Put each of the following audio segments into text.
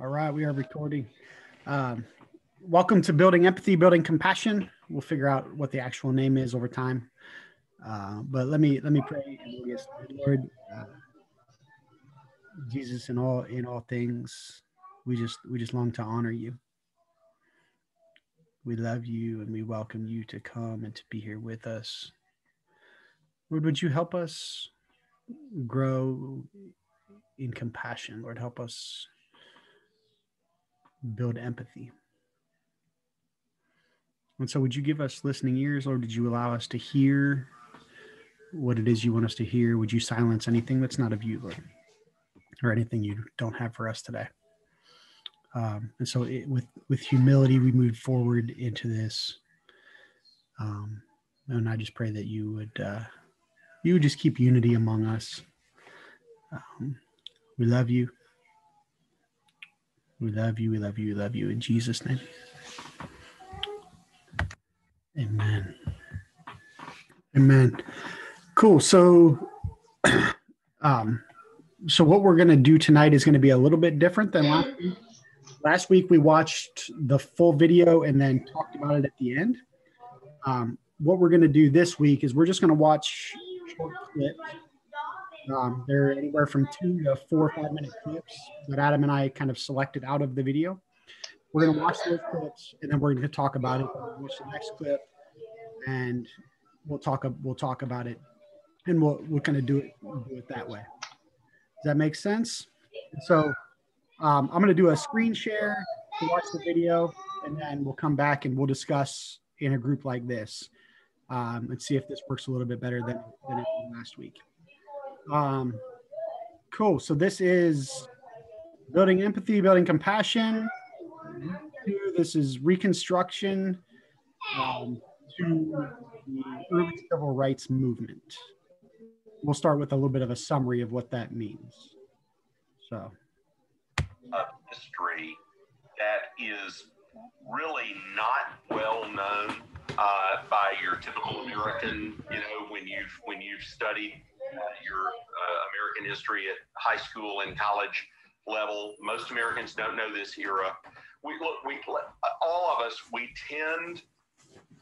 All right, we are recording. Um, welcome to Building Empathy, Building Compassion. We'll figure out what the actual name is over time. Uh, but let me let me pray. Lord, uh, Jesus, in all in all things, we just we just long to honor you. We love you and we welcome you to come and to be here with us. Lord, would you help us grow in compassion? Lord, help us build empathy. And so, would you give us listening ears, or did you allow us to hear what it is you want us to hear? Would you silence anything that's not of you, Lord, or anything you don't have for us today? Um, and so, it, with with humility, we move forward into this. Um, and I just pray that you would uh, you would just keep unity among us. Um, we love you. We love you. We love you. We love you. In Jesus' name. Amen. Amen. Cool. So, um, so what we're going to do tonight is going to be a little bit different than last week. Last week we watched the full video and then talked about it at the end. Um, what we're going to do this week is we're just going to watch short clips. Um, they're anywhere from two to four or five minute clips that Adam and I kind of selected out of the video. We're going to watch those clips and then we're going to talk about it. We'll watch the next clip and we'll talk we'll talk about it and we'll we'll kind of do it do it that way. Does that make sense? So um, I'm going to do a screen share to watch the video and then we'll come back and we'll discuss in a group like this um, and see if this works a little bit better than, than it did last week. Um, cool. So this is building empathy, building compassion. This is reconstruction um, to the early civil rights movement. We'll start with a little bit of a summary of what that means. So, a history that is really not well known uh, by your typical American. You know, when you've when you've studied your uh, American history at high school and college level, most Americans don't know this era. We look, we all of us, we tend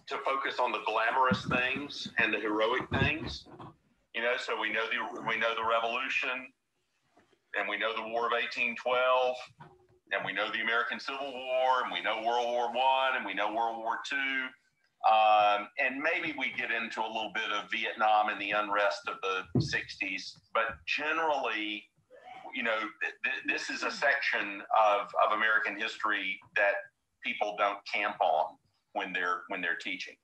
to focus on the glamorous things and the heroic things. You know, so we know the we know the Revolution, and we know the War of 1812, and we know the American Civil War, and we know World War One, and we know World War Two. Um, and maybe we get into a little bit of Vietnam and the unrest of the 60s, but generally, you know, th- th- this is a section of, of American history that people don't camp on when they're when they're teaching.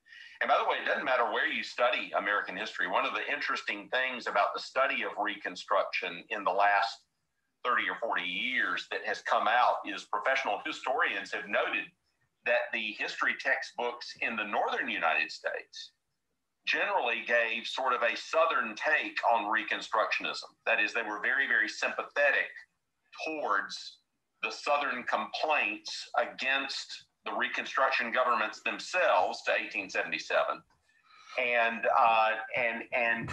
And by the way, it doesn't matter where you study American history. One of the interesting things about the study of Reconstruction in the last 30 or 40 years that has come out is professional historians have noted that the history textbooks in the northern United States generally gave sort of a southern take on Reconstructionism. That is, they were very, very sympathetic towards the southern complaints against the Reconstruction governments themselves to 1877. And, uh, and and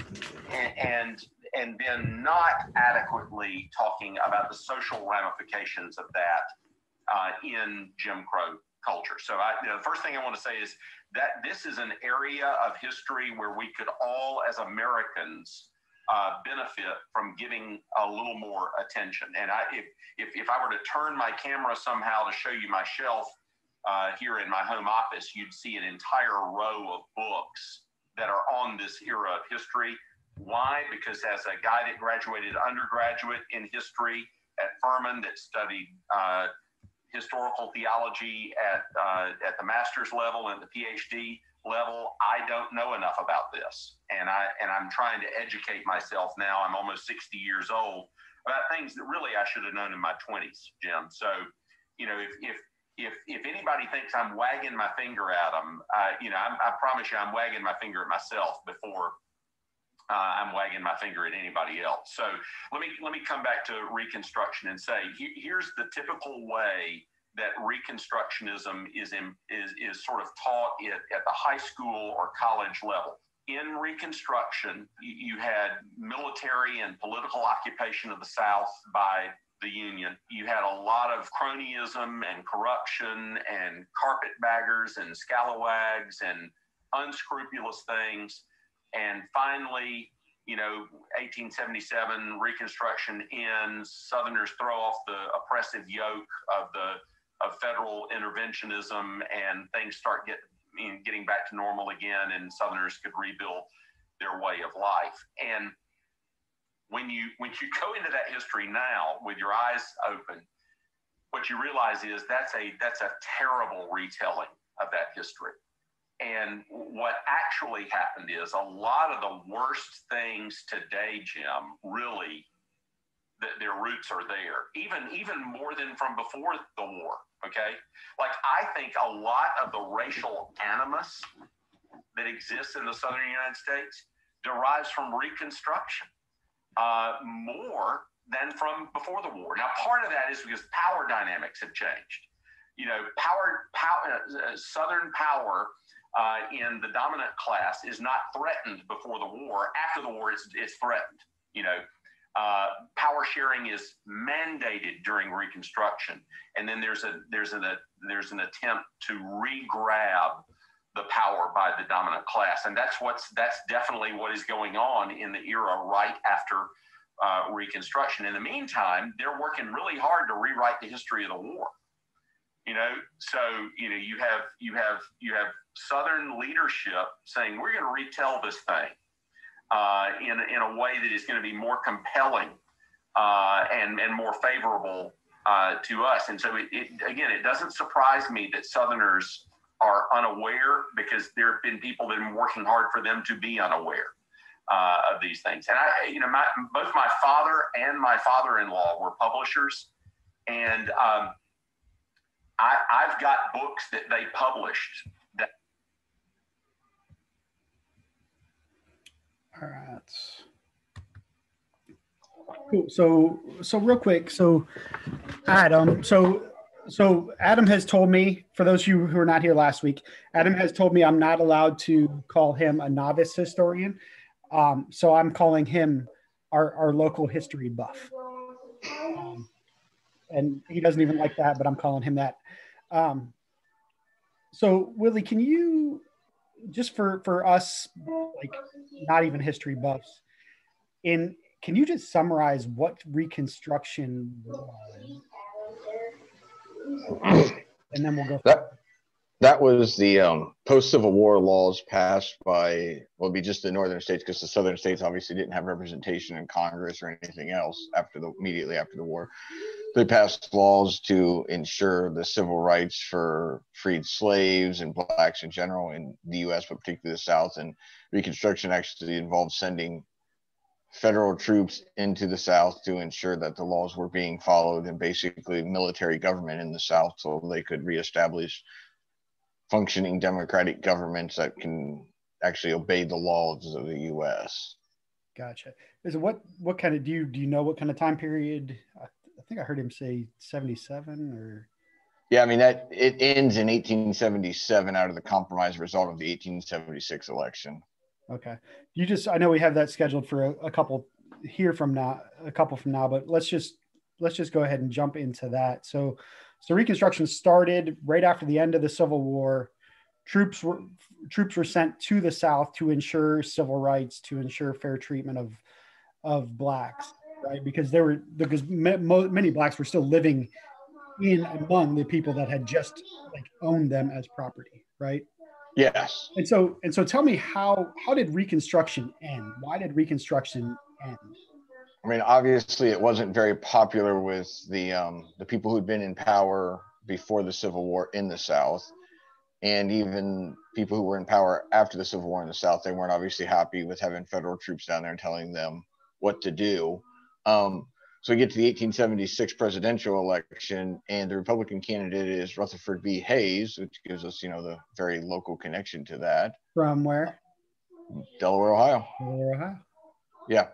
and and then not adequately talking about the social ramifications of that uh, in Jim Crow culture. So I, the first thing I want to say is that this is an area of history where we could all, as Americans, uh, benefit from giving a little more attention. And I, if, if, if I were to turn my camera somehow to show you my shelf uh, here in my home office, you'd see an entire row of books that are on this era of history. Why? Because as a guy that graduated undergraduate in history at Furman that studied uh, historical theology at uh, at the master's level and the PhD level. I don't know enough about this, and I and I'm trying to educate myself now. I'm almost 60 years old about things that really I should have known in my 20s, Jim. So, you know, if if if, if anybody thinks I'm wagging my finger at them, uh, you know, I'm, I promise you, I'm wagging my finger at myself before uh, I'm wagging my finger at anybody else. So let me let me come back to Reconstruction and say he, here's the typical way that Reconstructionism is in, is is sort of taught at, at the high school or college level. In Reconstruction, you had military and political occupation of the South by the Union. You had a lot of cronyism and corruption and carpetbaggers and scalawags and unscrupulous things. And finally, you know, 1877, Reconstruction ends. Southerners throw off the oppressive yoke of the of federal interventionism, and things start get, getting back to normal again, and Southerners could rebuild their way of life. And when you when you go into that history now with your eyes open, what you realize is that's a that's a terrible retelling of that history. And what actually happened is a lot of the worst things today, Jim, really their roots are there, even even more than from before the war. Okay, like I think a lot of the racial animus that exists in the southern United States derives from Reconstruction uh, more than from before the war. Now, part of that is because power dynamics have changed. You know, power, power uh, Southern power uh, in the dominant class is not threatened before the war. After the war, it's, it's threatened. You know, uh, power sharing is mandated during Reconstruction, and then there's a there's an a, there's an attempt to re-grab the power by the dominant class, and that's what's that's definitely what is going on in the era right after uh, Reconstruction. In the meantime, they're working really hard to rewrite the history of the war. You know, so you know you have you have you have Southern leadership saying we're going to retell this thing uh, in in a way that is going to be more compelling uh, and and more favorable uh, to us. And so, it, it, again, it doesn't surprise me that Southerners are unaware because there have been people that have been working hard for them to be unaware uh, of these things. And I, you know, my, both my father and my father-in-law were publishers, and um, I, I've got books that they published. That- All right. Cool. So, so real quick. So, Adam. So so Adam has told me, for those of you who were not here last week, Adam has told me I'm not allowed to call him a novice historian. Um, so I'm calling him our, our local history buff. Um, and he doesn't even like that, but I'm calling him that. Um, so Willie, can you just for for us, like not even history buffs, in can you just summarize what Reconstruction was? and then we'll go. That, that was the um, post Civil War laws passed by, well, be just the northern states because the southern states obviously didn't have representation in Congress or anything else after the immediately after the war. They passed laws to ensure the civil rights for freed slaves and blacks in general in the U.S., but particularly the South. And Reconstruction actually involved sending federal troops into the South to ensure that the laws were being followed and basically military government in the South so they could reestablish functioning democratic governments that can actually obey the laws of the U.S. Gotcha. Is it what what kind of do you do you know what kind of time period? I, I think I heard him say seventy seven or. Yeah, I mean that it ends in 1877 out of the compromise result of the 1876 election. Okay. You just, I know we have that scheduled for a, a, couple here from now, a couple from now, but let's just, let's just go ahead and jump into that. So, so Reconstruction started right after the end of the Civil War. Troops were troops were sent to the South to ensure civil rights, to ensure fair treatment of of blacks, right? Because there were because many blacks were still living in among the people that had just like owned them as property, right? Yes. And so and so tell me how how did Reconstruction end? Why did Reconstruction end? I mean, obviously it wasn't very popular with the um, the people who'd been in power before the Civil War in the South. And even people who were in power after the Civil War in the South, they weren't obviously happy with having federal troops down there and telling them what to do. Um, so we get to the 1876 presidential election, and the Republican candidate is Rutherford B. Hayes, which gives us, you know, the very local connection to that. From where? Delaware, Ohio. Delaware, Ohio. Yeah.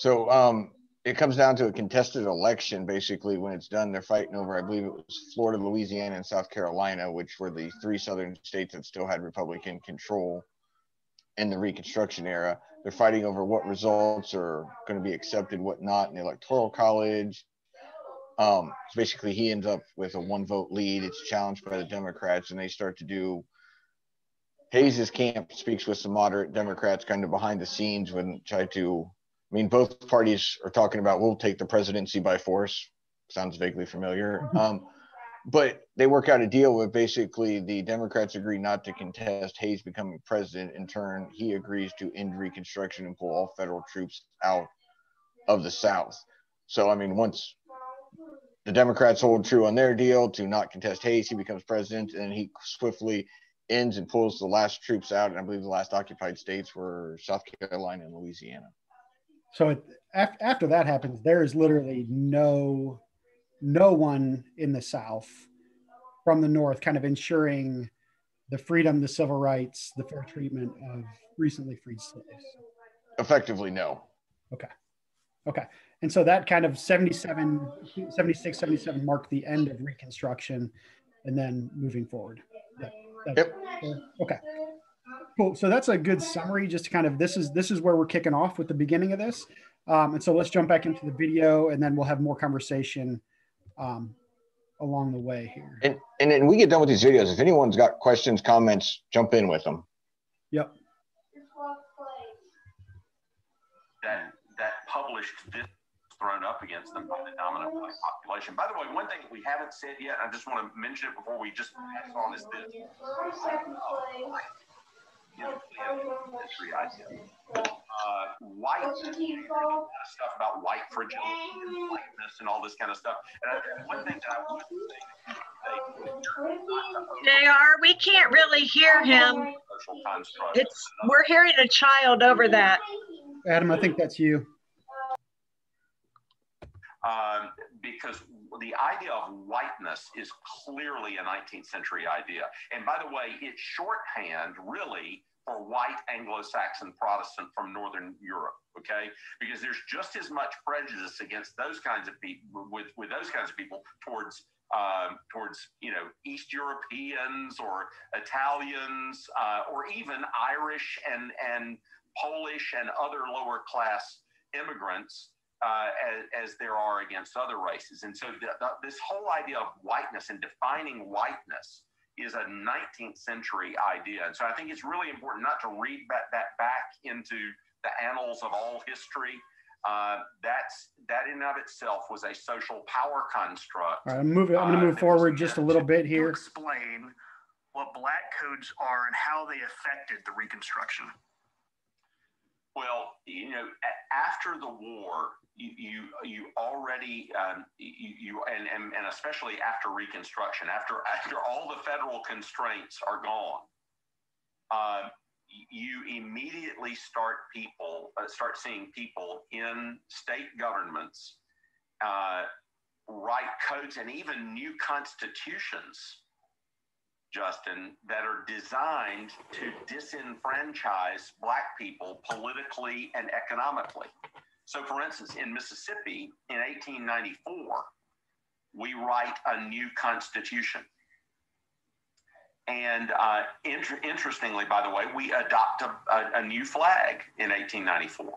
So um, it comes down to a contested election. Basically, when it's done, they're fighting over, I believe it was Florida, Louisiana, and South Carolina, which were the three southern states that still had Republican control in the Reconstruction era they're fighting over what results are going to be accepted, what not in the electoral college. Um, so basically, he ends up with a one vote lead. It's challenged by the Democrats, and they start to do. Hayes's camp speaks with some moderate Democrats kind of behind the scenes when try to. I mean, both parties are talking about we'll take the presidency by force. Sounds vaguely familiar. Um, but they work out a deal with basically the Democrats agree not to contest Hayes becoming president. In turn, he agrees to end Reconstruction and pull all federal troops out of the South. So, I mean, once the Democrats hold true on their deal to not contest Hayes, he becomes president, and he swiftly ends and pulls the last troops out. And I believe the last occupied states were South Carolina and Louisiana. So, it, after that happens, there is literally no no one in the South from the North kind of ensuring the freedom, the civil rights, the fair treatment of recently freed slaves? Effectively, no. Okay. Okay. And so that kind of 77, 76, 77 marked the end of Reconstruction and then moving forward. That, yep. Okay. Cool. So that's a good summary. Just to kind of this is this is where we're kicking off with the beginning of this. Um, and so let's jump back into the video and then we'll have more conversation um, along the way here. And and then we get done with these videos. If anyone's got questions, comments, jump in with them. Yep. That that published this thrown up against them by the dominant black population. By the way, one thing we haven't said yet, I just want to mention it before we just pass on is this. History idea. Uh, white stuff about white fragility and whiteness and all this kind of stuff. And one thing that I would say, JR, we can't really hear him. It's we're hearing a child over that. Adam, I think that's you. Um, because the idea of whiteness is clearly a 19th century idea. And by the way, it's shorthand really for white Anglo-Saxon Protestant from Northern Europe. Okay, because there's just as much prejudice against those kinds of people with with those kinds of people towards um, towards you know East Europeans or Italians uh, or even Irish and and Polish and other lower class immigrants uh, as, as, there are against other races. And so the, the, this whole idea of whiteness and defining whiteness is a 19th century idea. And so I think it's really important not to read that, that back into the annals of all history. Uh, that's that in of itself was a social power construct. All right, I'm moving. I'm going to move uh, forward just a little bit here. explain what black codes are and how they affected the Reconstruction. Well, you know, after the war, you you, already um, you, you and, and and especially after Reconstruction, after after all the federal constraints are gone, uh, you immediately start people uh, start seeing people in state governments uh, write codes and even new constitutions Justin, that are designed to disenfranchise Black people politically and economically. So, for instance, in Mississippi in 1894, we write a new constitution. And uh, inter- interestingly, by the way, we adopt a, a, a new flag in 1894.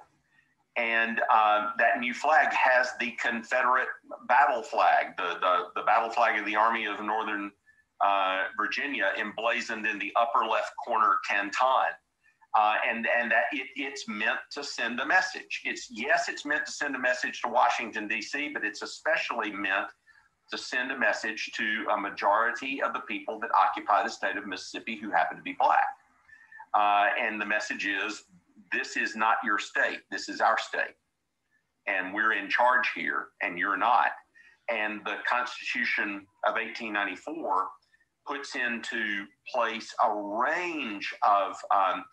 And uh, that new flag has the Confederate battle flag, the, the, the battle flag of the Army of Northern uh, Virginia, emblazoned in the upper left corner canton. Uh, and and that it, it's meant to send a message. It's yes, it's meant to send a message to Washington D.C., but it's especially meant to send a message to a majority of the people that occupy the state of Mississippi who happen to be black. Uh, and the message is, this is not your state. This is our state, and we're in charge here, and you're not. And the Constitution of 1894 puts into place a range of um,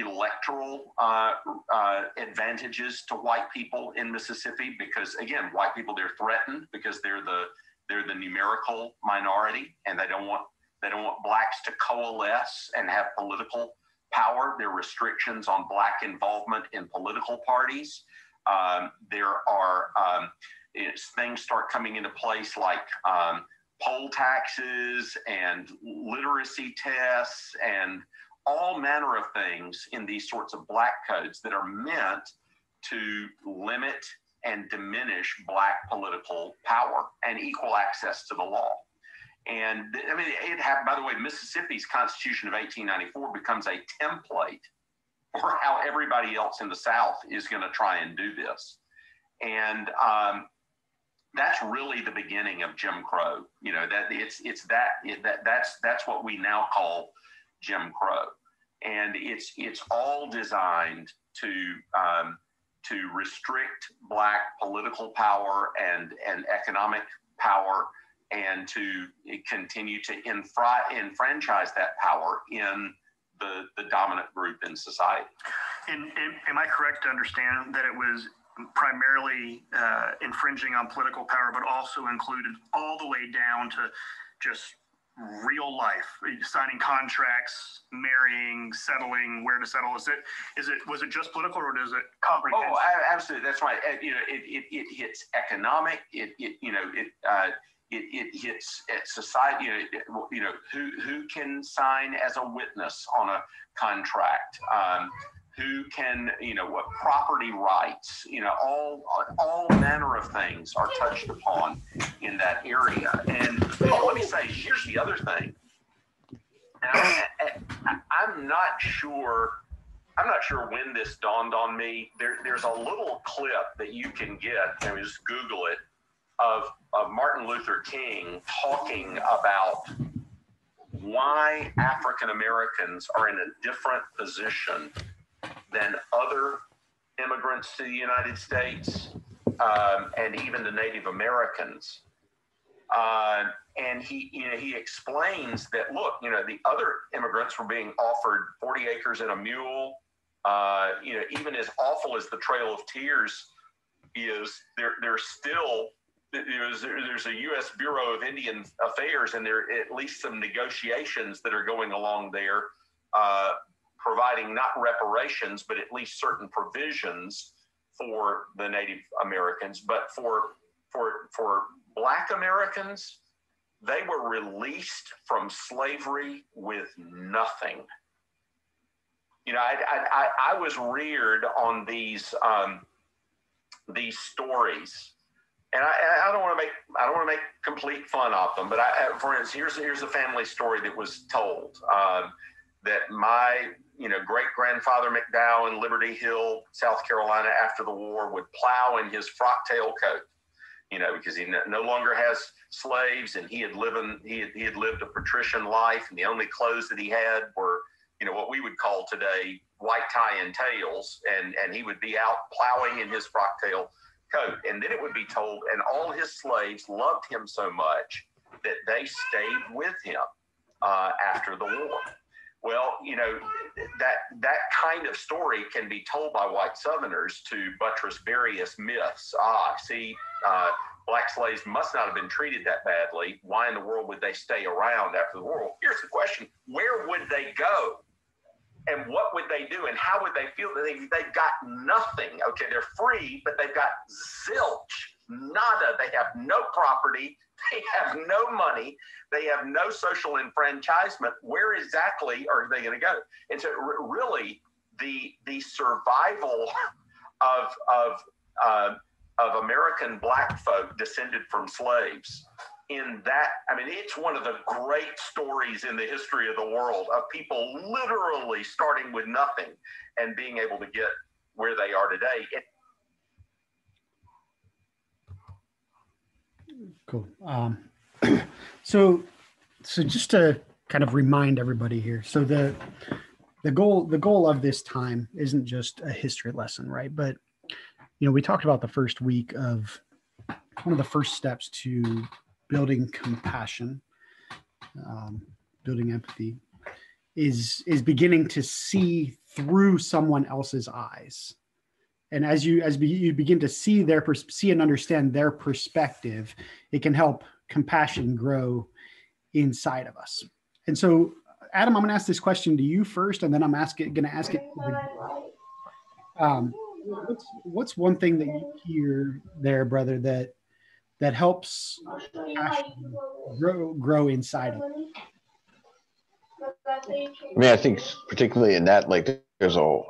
electoral uh, uh, advantages to white people in Mississippi because again, white people they're threatened because they're the they're the numerical minority and they don't want they don't want blacks to coalesce and have political power. There are restrictions on black involvement in political parties. Um, there are um, things start coming into place like um, poll taxes and literacy tests and all manner of things in these sorts of black codes that are meant to limit and diminish black political power and equal access to the law. And I mean, it happened, by the way, Mississippi's Constitution of 1894 becomes a template for how everybody else in the South is going to try and do this. And um, that's really the beginning of Jim Crow. You know, that it's, it's that, it, that, that's, that's what we now call Jim Crow. And it's, it's all designed to, um, to restrict black political power and, and economic power and to continue to infra- enfranchise that power in the, the dominant group in society. And, and am I correct to understand that it was primarily uh, infringing on political power, but also included all the way down to just real life, signing contracts, marrying, settling, where to settle? Is it is it was it just political or does it comprehend? Oh, absolutely, that's right. You know, it, it, it hits economic. It, it you know it. Uh, it, it hits at society, you know, you know, who, who can sign as a witness on a contract, um, who can, you know, what property rights, you know, all, all manner of things are touched upon in that area. And well, let me say, here's the other thing. I, am not sure. I'm not sure when this dawned on me. There, there's a little clip that you can get. I mean, just Google it of, of Martin Luther King talking about why African Americans are in a different position than other immigrants to the United States um, and even the Native Americans. Uh, and he, you know, he explains that look, you know, the other immigrants were being offered 40 acres and a mule. Uh, you know, even as awful as the Trail of Tears is, there, there's still there's, there's a U.S. Bureau of Indian Affairs, and there are at least some negotiations that are going along there, uh, providing not reparations, but at least certain provisions for the Native Americans. But for for for Black Americans, they were released from slavery with nothing. You know, I I, I was reared on these um, these stories and I, I don't want to make I don't want to make complete fun of them, but I, for instance, here's here's a family story that was told um, that my you know great grandfather McDowell in Liberty Hill, South Carolina, after the war, would plow in his frock tail coat, you know, because he no, longer has slaves, and he had lived he had, he had lived a patrician life, and the only clothes that he had were you know what we would call today white tie and tails, and and he would be out plowing in his frock tail coat. And then it would be told, and all his slaves loved him so much that they stayed with him uh, after the war. Well, you know, that that kind of story can be told by white Southerners to buttress various myths. Ah, see, uh, black slaves must not have been treated that badly. Why in the world would they stay around after the war? Here's the question where would they go? and what would they do and how would they feel that they, they've got nothing okay they're free but they've got zilch nada they have no property they have no money. They have no social enfranchisement. Where exactly are they going to go? And so really the the survival of of uh, of american black folk descended from slaves in that i mean it's one of the great stories in the history of the world of people literally starting with nothing and being able to get where they are today. It, cool um, so so just to kind of remind everybody here so the the goal the goal of this time isn't just a history lesson right but you know we talked about the first week of one of the first steps to building compassion, um, building empathy, is is beginning to see through someone else's eyes. And as you as be, you begin to see their see and understand their perspective, it can help compassion grow inside of us. And so, Adam, I'm going to ask this question to you first, and then I'm asking going to ask it. Um, what's what's one thing that you hear there, brother, that that helps grow, grow inside of it. I mean, I think particularly in that, like, there's a,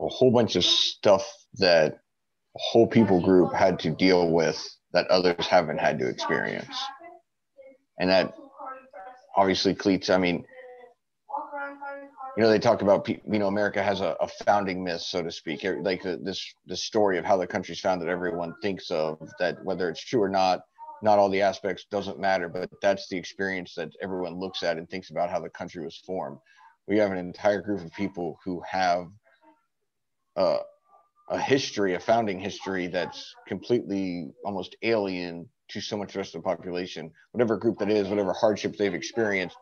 a whole bunch of stuff that a whole people group had to deal with that others haven't had to experience. And that obviously cleats, I mean, you know, they talk about, you know, America has a, a founding myth, so to speak, like this, this story of how the country's founded, everyone thinks of that, whether it's true or not, not all the aspects doesn't matter, but that's the experience that everyone looks at and thinks about how the country was formed. We have an entire group of people who have a history, a founding history that's completely almost alien to so much rest of the population. Whatever group that is, whatever hardships they've experienced,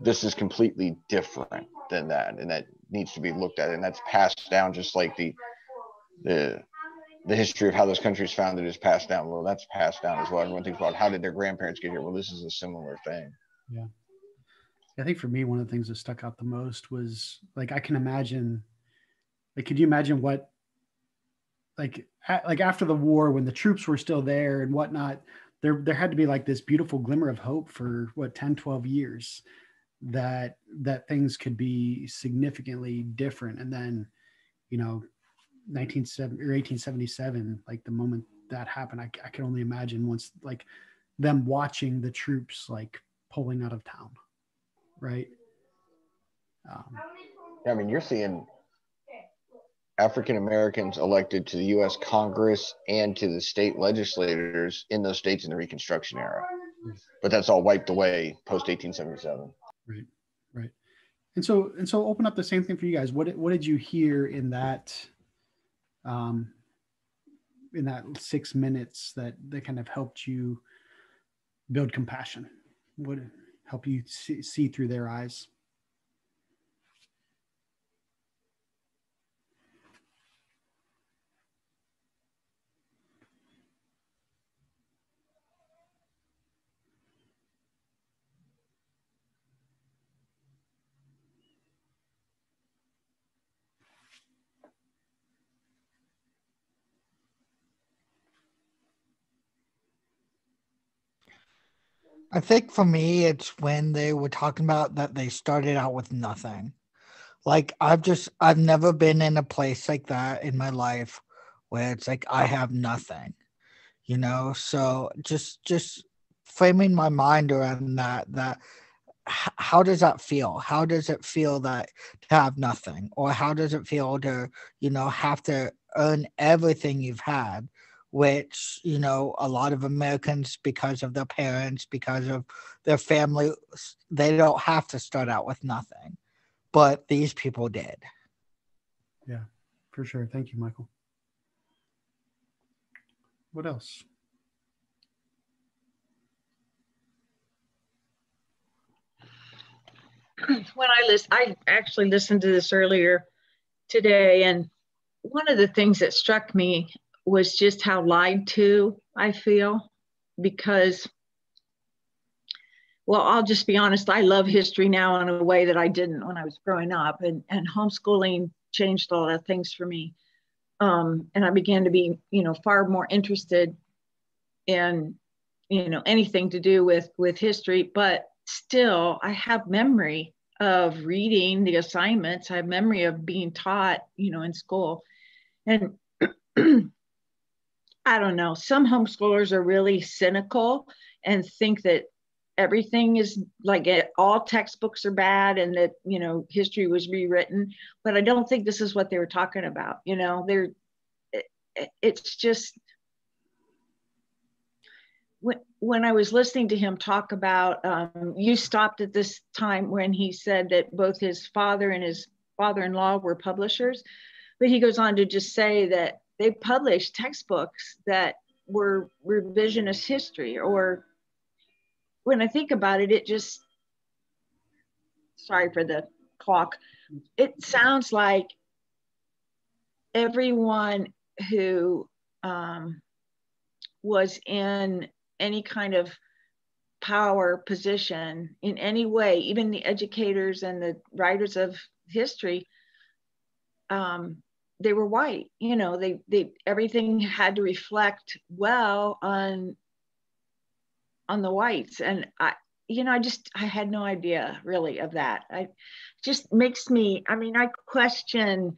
this is completely different than that, and that needs to be looked at, and that's passed down just like the the the history of how this country is founded is passed down. Well, that's passed down as well. Everyone thinks about how did their grandparents get here. Well, this is a similar thing. Yeah. I think for me, one of the things that stuck out the most was like I can imagine, like, could you imagine what like like after the war when the troops were still there and whatnot there there had to be like this beautiful glimmer of hope for what 10 12 years that that things could be significantly different. And then you know 1970 or 1877 like the moment that happened I, I can only imagine once like them watching the troops like pulling out of town right? Um, i mean you're seeing African Americans elected to the U.S. Congress and to the state legislators in those states in the Reconstruction era. But that's all wiped away post 1877. Right, right. And so, and so, open up the same thing for you guys. What what did you hear in that, um, in that six minutes that that kind of helped you build compassion? What help you see, see through their eyes? I think for me, it's when they were talking about that they started out with nothing. Like I've just I've never been in a place like that in my life where it's like I have nothing, you know. So just just framing my mind around that that how does that feel? How does it feel that to have nothing, or how does it feel to you know have to earn everything you've had? Which you know a lot of americans because of their parents because of their family they don't have to start out with nothing but these people did. Yeah for sure. Thank you michael. What else? When i list i actually listened to this earlier today and one of the things that struck me was just how lied to I feel because, well, I'll just be honest, I love history now in a way that I didn't when I was growing up, and, and homeschooling changed a lot of things for me. Um, and I began to be, you know, far more interested in, you know, anything to do with with history. But still, I have memory of reading the assignments. I have memory of being taught, you know, in school, and I don't know. Some homeschoolers are really cynical and think that everything is like all textbooks are bad and that you know history was rewritten but i don't think this is what they were talking about you know they're it, it's just when, when i was listening to him talk about um, you stopped at this time when he said that both his father and his father-in-law were publishers but he goes on to just say that they published textbooks that were revisionist history or when i think about it it just sorry for the clock. It sounds like everyone who um, was in any kind of power position in any way even the educators and the writers of history um, they were white you know they they everything had to reflect well on on the whites and i you know i just i had no idea really of that i just makes me i mean i question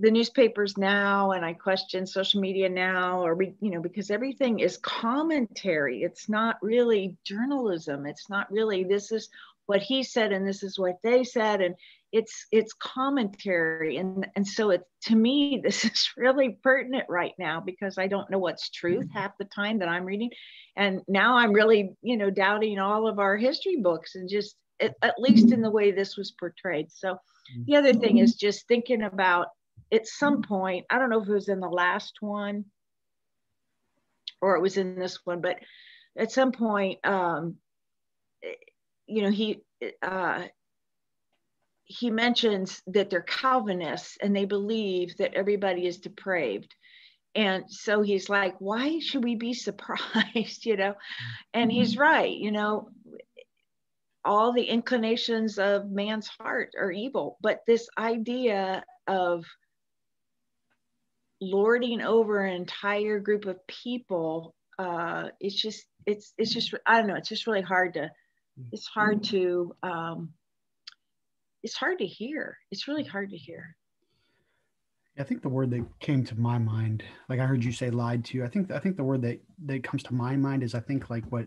the newspapers now and I question social media now, or we, you know, because everything is commentary. It's not really journalism. It's not really this is what he said and this is what they said, and it's it's commentary. And and so it to me this is really pertinent right now because I don't know what's truth mm-hmm. half the time that I'm reading, and now I'm really you know doubting all of our history books and just at, at least in the way this was portrayed. So the other thing is just thinking about at some point, I don't know if it was in the last one or it was in this one, but at some point, um, you know, he uh, he mentions that they're Calvinists and they believe that everybody is depraved. And so he's like, why should we be surprised? you know, and he's mm-hmm. right. You know, all the inclinations of man's heart are evil, but this idea of lording over an entire group of people uh, it's just it's it's just i don't know it's just really hard to it's hard to um, it's hard to hear it's really hard to hear i think the word that came to my mind like i heard you say lied to i think i think the word that that comes to my mind is i think like what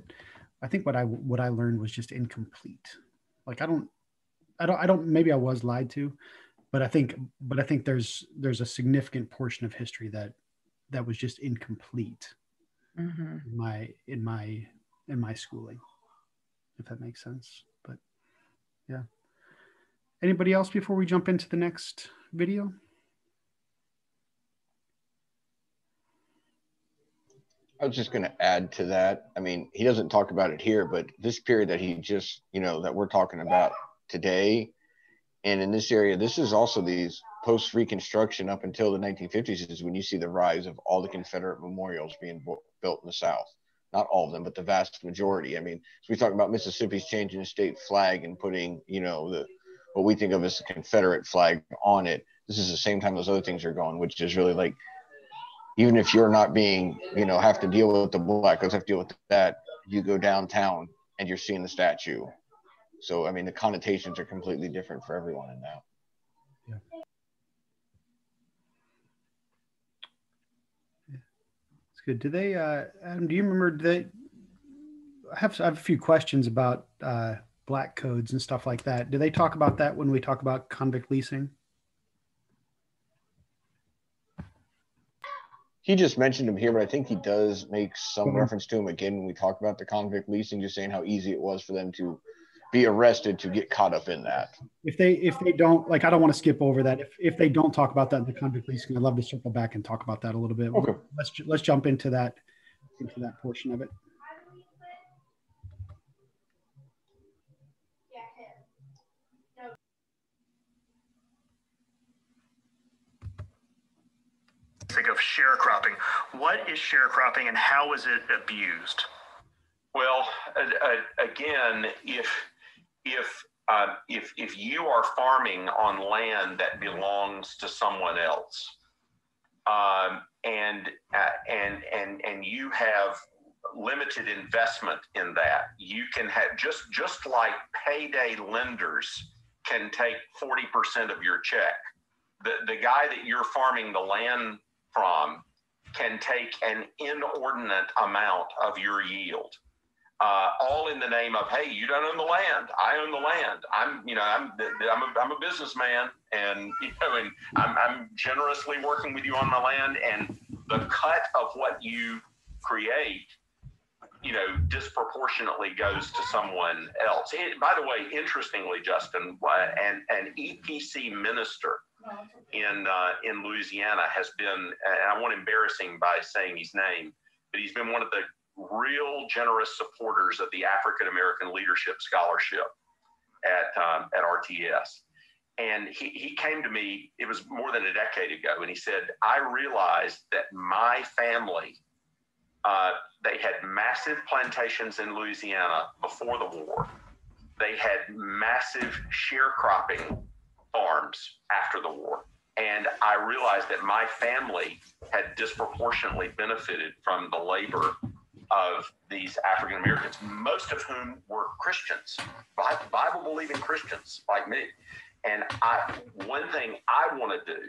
i think what i what i learned was just incomplete like i don't i don't i don't maybe i was lied to but I think but I think there's there's a significant portion of history that that was just incomplete mm-hmm. in my in my in my schooling, if that makes sense. But yeah. Anybody else before we jump into the next video? I was just going to add to that. I mean, he doesn't talk about it here, but this period that he just, you know, that we're talking about today and in this area, this is also these post Reconstruction up until the 1950s is when you see the rise of all the Confederate memorials being built in the South. Not all of them, but the vast majority. I mean, so we talk about Mississippi's changing the state flag and putting, you know, the what we think of as the Confederate flag on it. This is the same time those other things are going, which is really like, even if you're not being, you know, have to deal with the black, have to deal with that. You go downtown and you're seeing the statue so, I mean, the connotations are completely different for everyone in that. Yeah. It's good. Do they, uh, Adam, do you remember, they, I have, I have a few questions about uh, black codes and stuff like that. Do they talk about that when we talk about convict leasing? he just mentioned him here, but I think he does make some mm-hmm. reference to him again when we talk about the convict leasing, just saying how easy it was for them to be arrested to get caught up in that. If they if they don't like, I don't want to skip over that. If if they don't talk about that in the convict leasing, I'd love to circle back and talk about that a little bit. Okay. Let's let's jump into that into that portion of it. Of sharecropping. What is sharecropping and how is it abused? Well, again, if if uh, if if you are farming on land that belongs to someone else, um, and uh, and and and you have limited investment in that, you can have just just like payday lenders can take forty percent of your check. The the guy that you're farming the land from can take an inordinate amount of your yield uh, all in the name of, hey, you don't own the land. I own the land. I'm, you know, I'm, I'm a, I'm a businessman, and you know, and I'm, I'm generously working with you on my land, and the cut of what you create, you know, disproportionately goes to someone else. It, by the way, interestingly, Justin, an an EPC minister in uh, in Louisiana has been, and I won't embarrass him by saying his name, but he's been one of the real generous supporters of the African American Leadership Scholarship at um, at RTS. And he, he came to me, it was more than a decade ago, and he said, I realized that my family, uh, they had massive plantations in Louisiana before the war. They had massive sharecropping farms after the war. And I realized that my family had disproportionately benefited from the labor of these African Americans, most of whom were Christians, Bible believing Christians like me. And I, one thing I want to do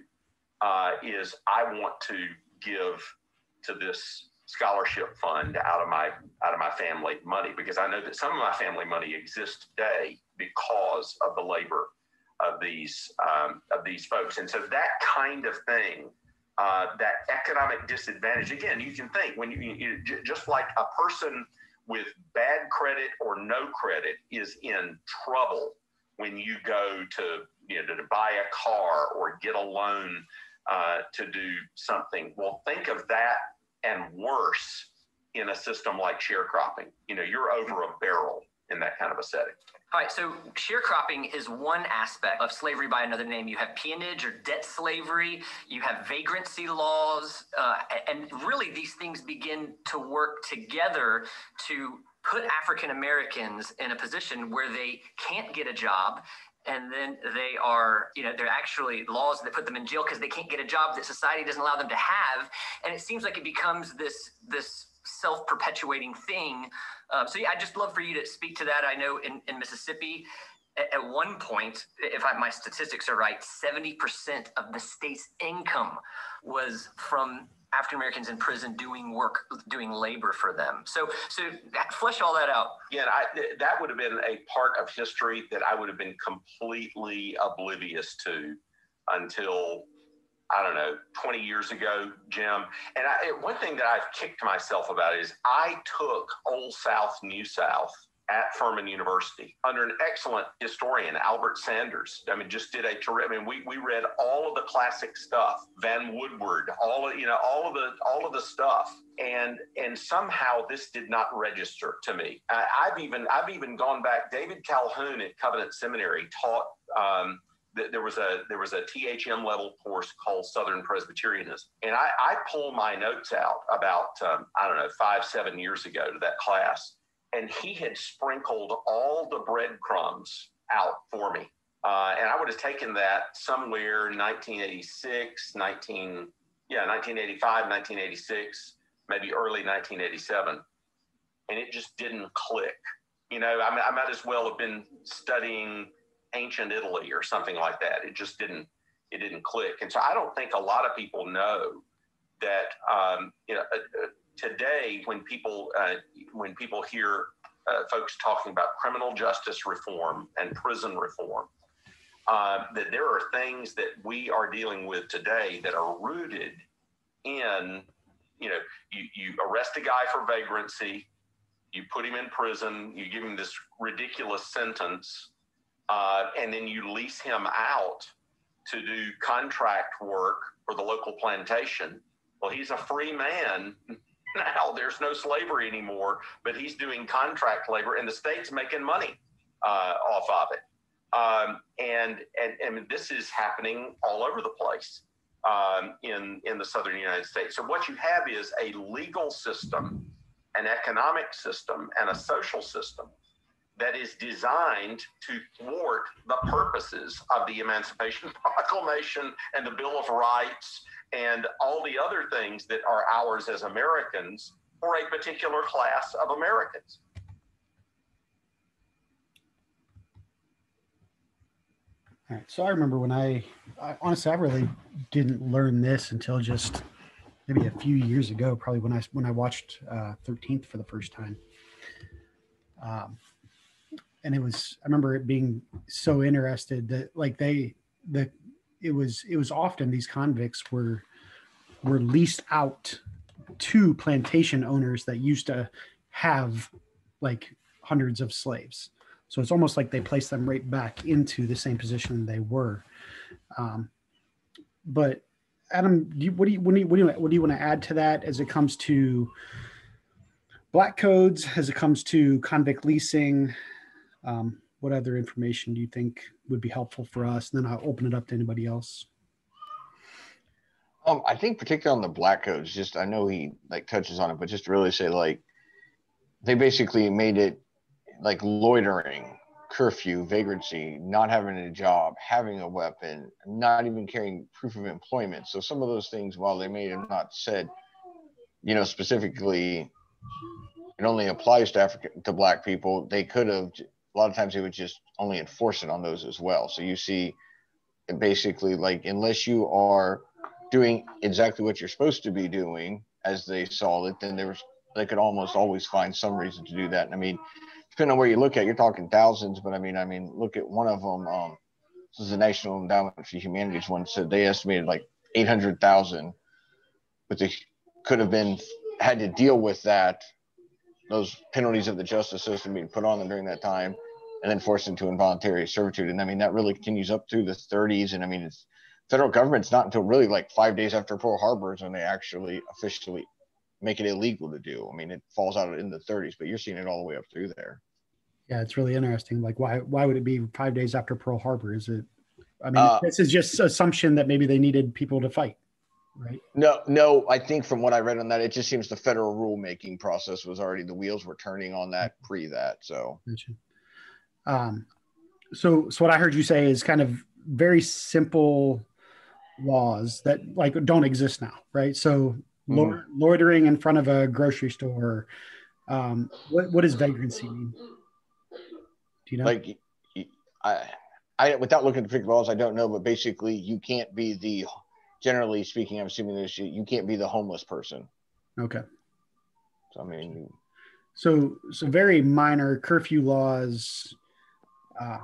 uh, is I want to give to this scholarship fund out of my out of my family money because I know that some of my family money exists today because of the labor of these um, of these folks, and so that kind of thing, uh, that economic disadvantage. Again, you can think when you, you just like a person with bad credit or no credit is in trouble when you go to you know to buy a car or get a loan uh, to do something. Well, think of that and worse in a system like sharecropping. You know, you're over a barrel in that kind of a setting. All right, so sharecropping is one aspect of slavery by another name. You have peonage or debt slavery, you have vagrancy laws, uh, and really these things begin to work together to put African Americans in a position where they can't get a job and then they are, you know, they're actually laws that put them in jail because they can't get a job that society doesn't allow them to have. And it seems like it becomes this this self-perpetuating thing. Uh, so yeah, I'd just love for you to speak to that. I know in, in Mississippi, at, at one point, if I, my statistics are right, 70% of the state's income was from African Americans in prison doing work, doing labor for them. So, so flesh all that out. Yeah, I, that would have been a part of history that I would have been completely oblivious to until I don't know, 20 years ago, Jim. And I, one thing that I've kicked myself about is I took Old South, New South at Furman University under an excellent historian, Albert Sanders. I mean, just did a terrific. I mean, we, we read all of the classic stuff, Vann Woodward, all of you know, all of the all of the stuff, and and somehow this did not register to me. I, have even I've even gone back. David Calhoun at Covenant Seminary taught. Um, there was a there was a THM level course called Southern Presbyterianism, and I, I pull my notes out about um, I don't know five seven years ago to that class, and he had sprinkled all the breadcrumbs out for me. Uh, and I would have taken that somewhere 1986, 19, yeah, 1985, 1986, maybe early 1987. And it just didn't click. You know, I, I might as well have been studying ancient Italy or something like that. It just didn't, it didn't click. And so I don't think a lot of people know that, um, you know, uh, uh today when people uh, when people hear uh, folks talking about criminal justice reform and prison reform, uh, that there are things that we are dealing with today that are rooted in, you know, you, you arrest a guy for vagrancy, you put him in prison, you give him this ridiculous sentence, uh, and then you lease him out to do contract work for the local plantation. Well, he's a free man now. There's no slavery anymore, but he's doing contract labor, and the state's making money uh, off of it. Um, and, and and this is happening all over the place um, in in the southern United States. So what you have is a legal system, an economic system, and a social system that is designed to thwart the purposes of the Emancipation Proclamation and the Bill of Rights and all the other things that are ours as Americans for a particular class of Americans. All right. So I remember when I, I, honestly, I really didn't learn this until just maybe a few years ago, probably when I when I watched uh, Thirteenth for the first time. Um, and it was I remember it being so interested that like they the it was it was often these convicts were were leased out to plantation owners that used to have like hundreds of slaves. So it's almost like they placed them right back into the same position they were. Um, but Adam, do you, what do you what do you what do you, what do you want to add to that as it comes to black codes, as it comes to convict leasing? Um, what other information do you think would be helpful for us? And then I'll open it up to anybody else. Um, I think particularly on the black codes, just I know he like touches on it, but just really say like they basically made it like loitering, curfew, vagrancy, not having a job, having a weapon, not even carrying proof of employment. So some of those things, while they may have not said, you know, specifically it only applies to African to black people, they could have a lot of times they would just only enforce it on those as well. So you see basically like unless you are doing exactly what you're supposed to be doing as they saw it, then there was they could almost always find some reason to do that. And I mean, depending on where you look at, you're talking thousands, but I mean, I mean, look at one of them. Um, this is the National Endowment for Humanities one said they estimated like 800,000, but they could have been had to deal with that, those penalties of the justice system being put on them during that time, and then forced into involuntary servitude. And I mean, that really continues up through the 30s. And I mean, it's federal government's not until really like five days after Pearl Harbor is when they actually officially make it illegal to do. I mean, it falls out in the 30s, but you're seeing it all the way up through there. Yeah, it's really interesting. Like, why why would it be five days after Pearl Harbor? Is it? I mean, uh, this is just assumption that maybe they needed people to fight, right? No, no. I think from what I read on that, it just seems the federal rulemaking process was already the wheels were turning on that pre that. So, um, so so what I heard you say is kind of very simple laws that like don't exist now, right? So mm. loitering in front of a grocery store. Um, what what does vagrancy mean? Do you know? Like, I, I without looking at the particular laws, I don't know, but basically, you can't be the. Generally speaking, I'm assuming this. You can't be the homeless person. Okay. So I mean. So so very minor curfew laws. Uh,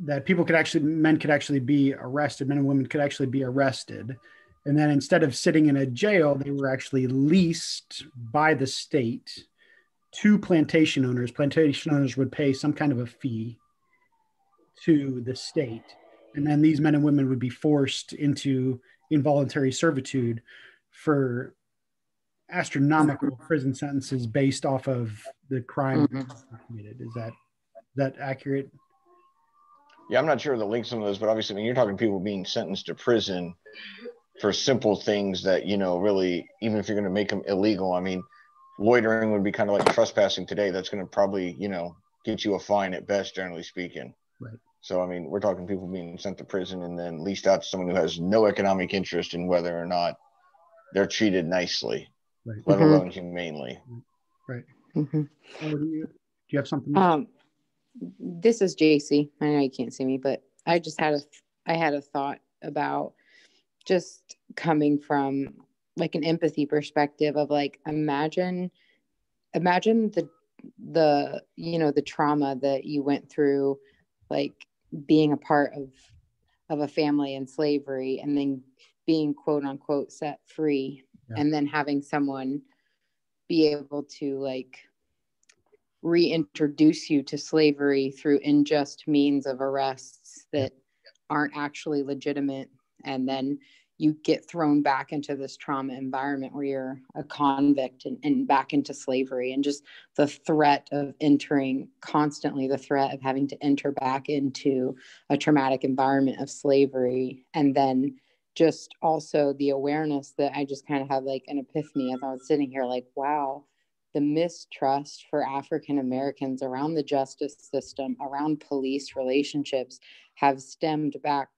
that people could actually men could actually be arrested men and women could actually be arrested. And then instead of sitting in a jail they were actually leased by the state to plantation owners. Plantation owners would pay some kind of a fee to the state. And then these men and women would be forced into involuntary servitude for astronomical prison sentences based off of the crime mm-hmm. committed. Is that that accurate yeah, I'm not sure the links some of those, but obviously, when you're talking people being sentenced to prison for simple things that you know really, even if you're going to make them illegal, I mean, loitering would be kind of like trespassing today. That's going to probably you know get you a fine at best, generally speaking. Right. So I mean, we're talking people being sent to prison and then leased out to someone who has no economic interest in whether or not they're treated nicely, right. let mm-hmm. alone humanely. Right. Mm-hmm. do, you, do you have something? Um, this is JC. I know you can't see me, but I just had a I had a thought about just coming from like an empathy perspective of like imagine imagine the the you know the trauma that you went through like being a part of of a family in slavery and then being quote unquote set free yeah. and then having someone be able to like reintroduce you to slavery through unjust means of arrests that aren't actually legitimate. And then you get thrown back into this trauma environment where you're a convict and, and back into slavery and just the threat of entering constantly the threat of having to enter back into a traumatic environment of slavery. And then just also the awareness that i just kind of had like an epiphany as i was sitting here like wow the mistrust for African Americans around the justice system, around police relationships, have stemmed back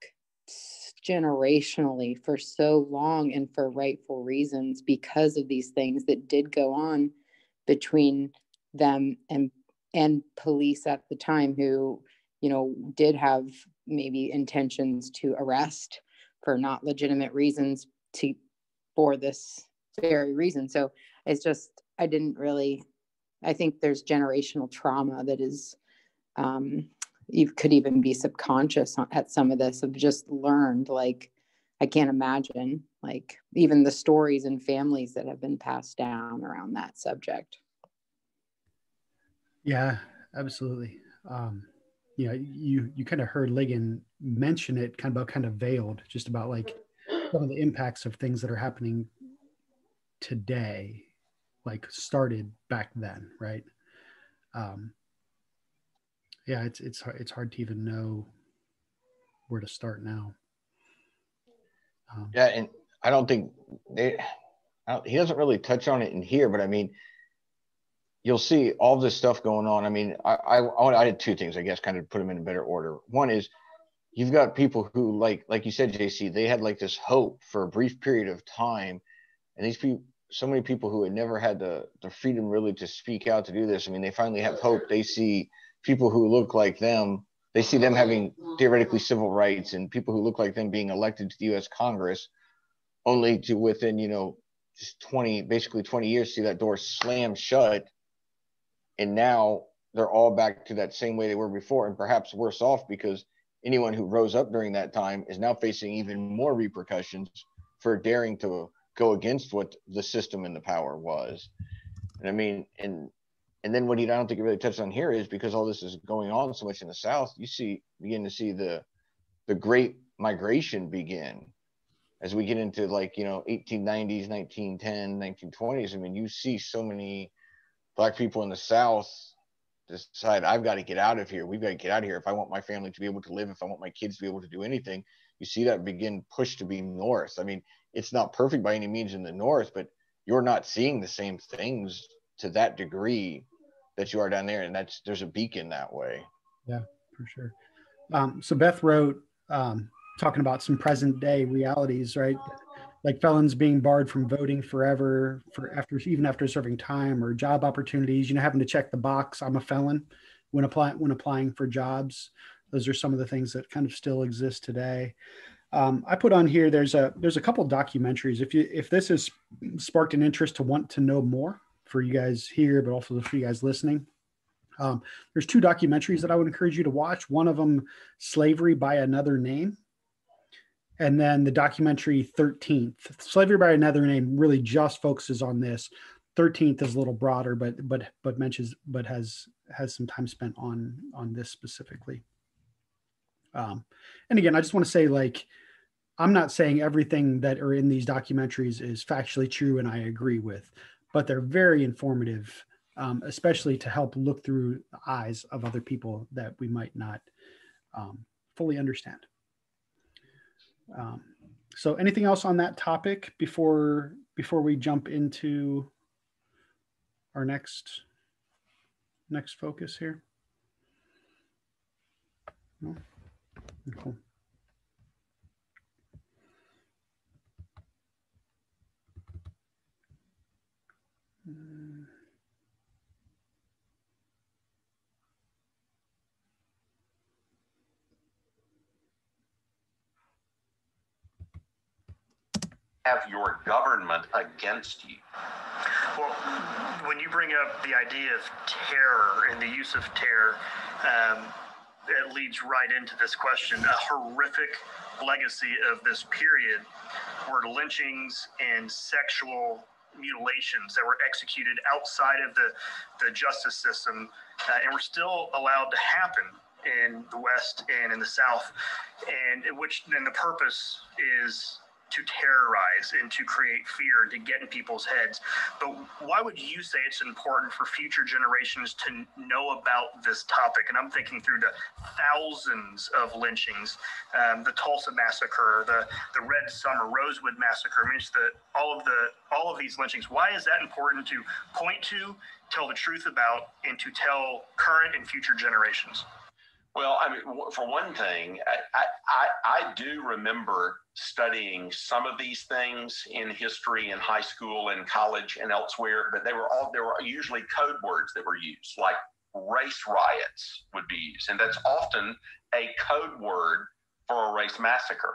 generationally for so long and for rightful reasons because of these things that did go on between them and and police at the time who you know did have maybe intentions to arrest for not legitimate reasons to for this very reason. So it's just I didn't really. I think there's generational trauma that is, um, you could even be subconscious at some of this. I've just learned like I can't imagine like even the stories and families that have been passed down around that subject. Yeah, absolutely. Um, you know, you you kind of heard Ligon mention it kind of about kind of veiled, just about like some of the impacts of things that are happening today like started back then, right? Um, yeah, it's it's it's hard to even know where to start now. Um, yeah, and I don't think they, don't, he doesn't really touch on it in here, but I mean, you'll see all this stuff going on. I mean, I I, I did two things, I guess, kind of put them in a better order. One is you've got people who like like you said, JC, they had like this hope for a brief period of time, and these people so many people who had never had the, the freedom really to speak out to do this. I mean, they finally have hope. They see people who look like them. They see them having theoretically civil rights and people who look like them being elected to the U.S. Congress. only to within you know just 20 basically 20 years see that door slam shut and now they're all back to that same way they were before and perhaps worse off because anyone who rose up during that time is now facing even more repercussions for daring to go against what the system and the power was. And i mean and and then what he I don't think he really touched on here is because all this is going on so much in the South, you see begin to see the the great migration begin. As we get into like you know 1890s 1910 1920s i mean you see so many black people in the south decide i've got to get out of here. We've got to get out of here. If i want my family to be able to live if i want my kids to be able to do anything you see that begin push to be north. I mean it's not perfect by any means in the north but you're not seeing the same things to that degree that you are down there. And that's there's a beacon that way. Yeah for sure. Um, so beth wrote um, talking about some present day realities right? Like felons being barred from voting forever for after even after serving time or job opportunities you know having to check the box i'm a felon when applying when applying for jobs those are some of the things that kind of still exist today um, i put on here there's a there's a couple documentaries if you if this has sparked an interest to want to know more for you guys here, but also for you guys listening. Um, there's two documentaries that I would encourage you to watch. One of them, Slavery by Another Name, and then the documentary 13th. Slavery by Another Name really just focuses on this. 13th is a little broader, but but but mentions but has has some time spent on on this specifically. Um, and again, I just want to say like I'm not saying everything that are in these documentaries is factually true and I agree with but they're very informative, um, especially to help look through the eyes of other people that we might not um, fully understand. Um, so anything else on that topic before before we jump into our next next focus here? No? Cool. have your government against you. Well, when you bring up the idea of terror and the use of terror, um, it leads right into this question a horrific legacy of this period were lynchings and sexual mutilations that were executed outside of the, the justice system uh, and were still allowed to happen in the West and in the South, and which then the purpose is to terrorize and to create fear to get in people's heads. But why would you say it's important for future generations to know about this topic? And I'm thinking through the thousands of lynchings, um, the Tulsa massacre, the the Red Summer, Rosewood massacre. I mean, the all of the all of these lynchings. Why is that important to point to, tell the truth about, and to tell current and future generations? Well, I mean, for one thing, I, I, I do remember studying some of these things in history in high school and college and elsewhere, but they were all there were usually code words that were used, like race riots would be used, and that's often a code word for a race massacre.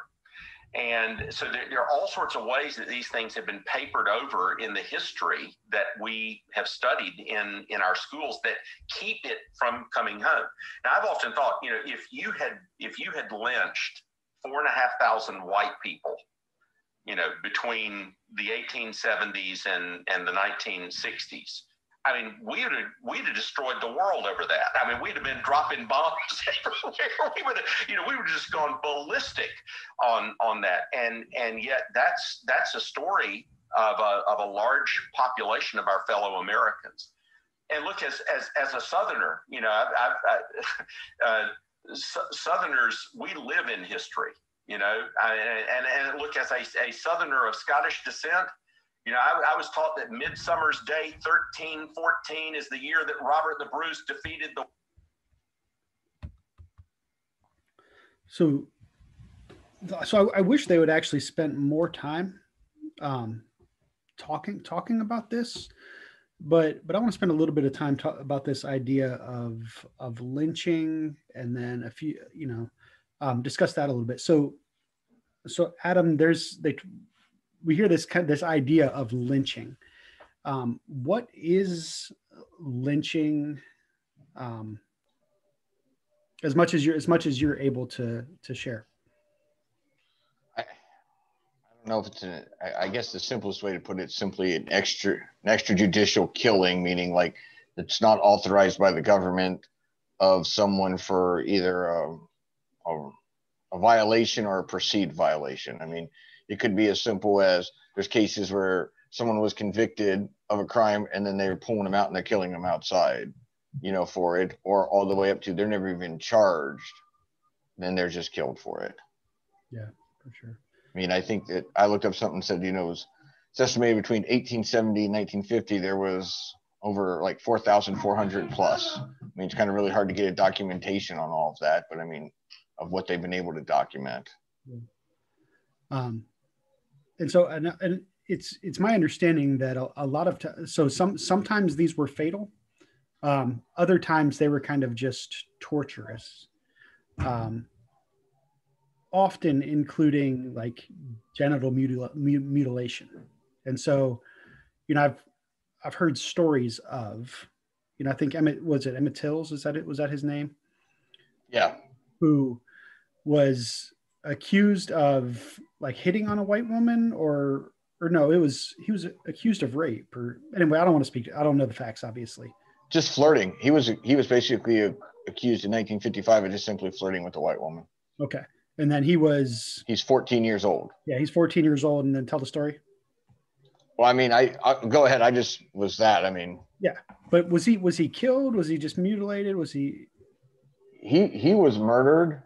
And so there, there, are all sorts of ways that these things have been papered over in the history that we have studied in, in our schools that keep it from coming home. Now, I've often thought, you know, if you had if you had lynched four and a half thousand white people, you know, between the 1870s and, and the 1960s, I mean, we'd have, we'd have destroyed the world over that. I mean, we'd have been dropping bombs everywhere. We would have, you know, we have just gone ballistic on on that. And and yet that's that's a story of a of a large population of our fellow Americans. And look, as as as a Southerner, you know, I've, I've, I, uh, Southerners we live in history. You know, I, and and look, as a, a Southerner of Scottish descent, you know, I, I, was taught that Midsummer's Day 1314 is the year that Robert the Bruce defeated the. So, so I, I wish they would actually spend more time um, talking talking about this, but but I want to spend a little bit of time talk about this idea of of lynching and then a few you know um, discuss that a little bit. So, so Adam, there's they we hear this kind of this idea of lynching. Um, what is lynching? Um, as much as you're as much as you're able to to share. I, I don't know if it's an. I, I guess the simplest way to put it, simply an extra an extrajudicial killing, meaning like it's not authorized by the government of someone for either a, a, a violation or a perceived violation. I mean, it could be as simple as there's cases where someone was convicted of a crime and then they're pulling them out and they're killing them outside, you know, for it, or all the way up to they're never even charged, then they're just killed for it. Yeah, for sure. I mean, I think that I looked up something and said, you know, it was, it's estimated between 1870 and 1950, there was over like 4,400 plus. I mean, it's kind of really hard to get a documentation on all of that, but I mean, of what they've been able to document. Um, and so, and, and it's it's my understanding that a, a lot of t- so some sometimes these were fatal, um, other times they were kind of just torturous, um, often including like genital mutil- mutilation. And so, you know, I've I've heard stories of, you know, I think Emmett was it Emmett Tills? Is that it? Was that his name? Yeah. Who was accused of like hitting on a white woman or or no, it was he was accused of rape or anyway, I don't want to speak I don't know the facts obviously. Just flirting. He was he was basically accused in 1955 of just simply flirting with a white woman. Okay. And then he was he's 14 years old. Yeah, he's 14 years old and then tell the story. Well, I mean, I, I go ahead. I just was that. I mean, yeah, but was he was he killed? Was he just mutilated? Was he? He he was murdered, murdered.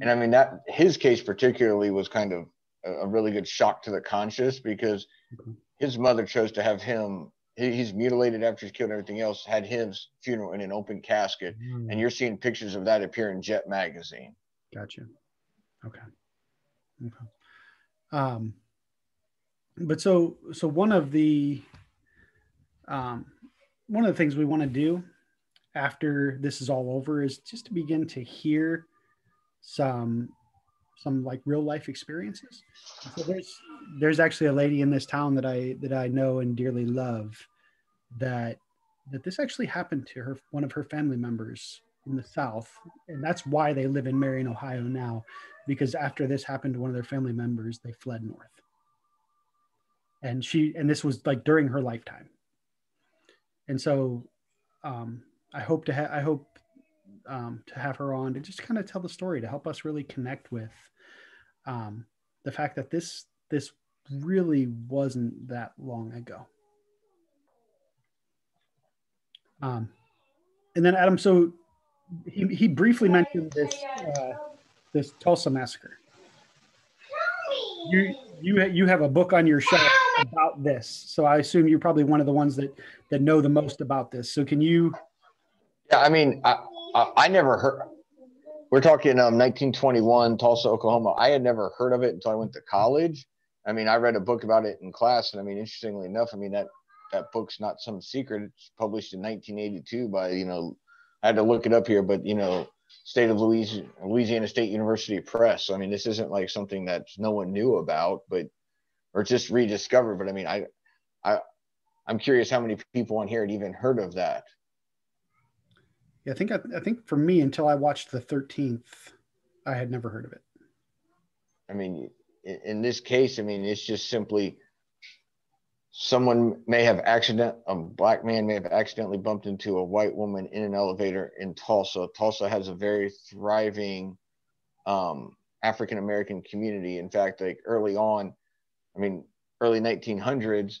And I mean that his case particularly was kind of a, really good shock to the conscious because okay. his mother chose to have him. He, he's mutilated after he's killed everything else. Had his funeral in an open casket, mm. and you're seeing pictures of that appear in Jet magazine. Gotcha. Okay. Okay. Um, but so so one of the um, one of the things we want to do after this is all over is just to begin to hear some some like real life experiences. So there's there's actually a lady in this town that I that I know and dearly love that that this actually happened to her one of her family members in the south. And that's why they live in Marion, Ohio now because after this happened to one of their family members they fled north. And she and this was like during her lifetime. And so um, i hope to have i hope um, to have her on to just kind of tell the story to help us really connect with um, the fact that this this really wasn't that long ago um, and then adam so he, he briefly mentioned this uh, this tulsa massacre you you you have a book on your shelf about this, so I assume you're probably one of the ones that that know the most about this. So can you? Yeah, I mean, I I, I never heard. We're talking um, 1921, Tulsa, Oklahoma. I had never heard of it until I went to college. I mean, I read a book about it in class, and I mean, interestingly enough, I mean that that book's not some secret. It's published in 1982 by you know, I had to look it up here, but you know, state of Louisiana, Louisiana State University Press. I mean, this isn't like something that no one knew about, but or just rediscovered. But I mean, I, I, I'm curious how many people on here had even heard of that. Yeah, I think I, I think for me, until I watched the Thirteenth, I had never heard of it. I mean, in, in this case, I mean, it's just simply someone may have accident a black man may have accidentally bumped into a white woman in an elevator in Tulsa. Tulsa has a very thriving um, African American community. In fact, like early on, I mean, early 1900s,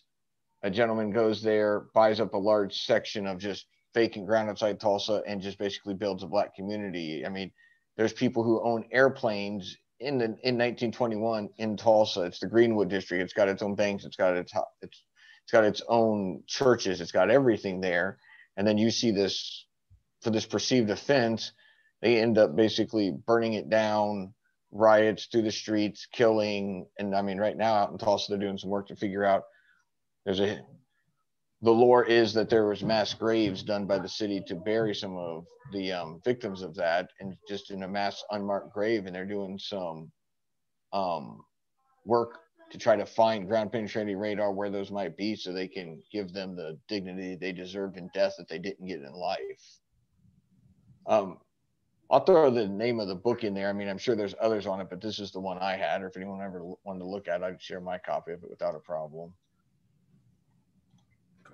a gentleman goes there, buys up a large section of just vacant ground outside Tulsa, and just basically builds a black community. I mean, there's people who own airplanes in the in 1921 in Tulsa. It's the Greenwood district. It's got its own banks. It's got its it's it's got its own churches. It's got everything there. And then you see this for this perceived offense, they end up basically burning it down, riots through the streets, killing. And I mean, right now out in Tulsa, they're doing some work to figure out. There's a the lore is that there was mass graves done by the city to bury some of the um, victims of that and just in a mass unmarked grave and they're doing some um, work to try to find ground penetrating radar where those might be so they can give them the dignity they deserved in death that they didn't get in life. Um, I'll throw the name of the book in there. I mean, I'm sure there's others on it, but this is the one I had. Or if anyone ever wanted to look at I'd share my copy of it without a problem.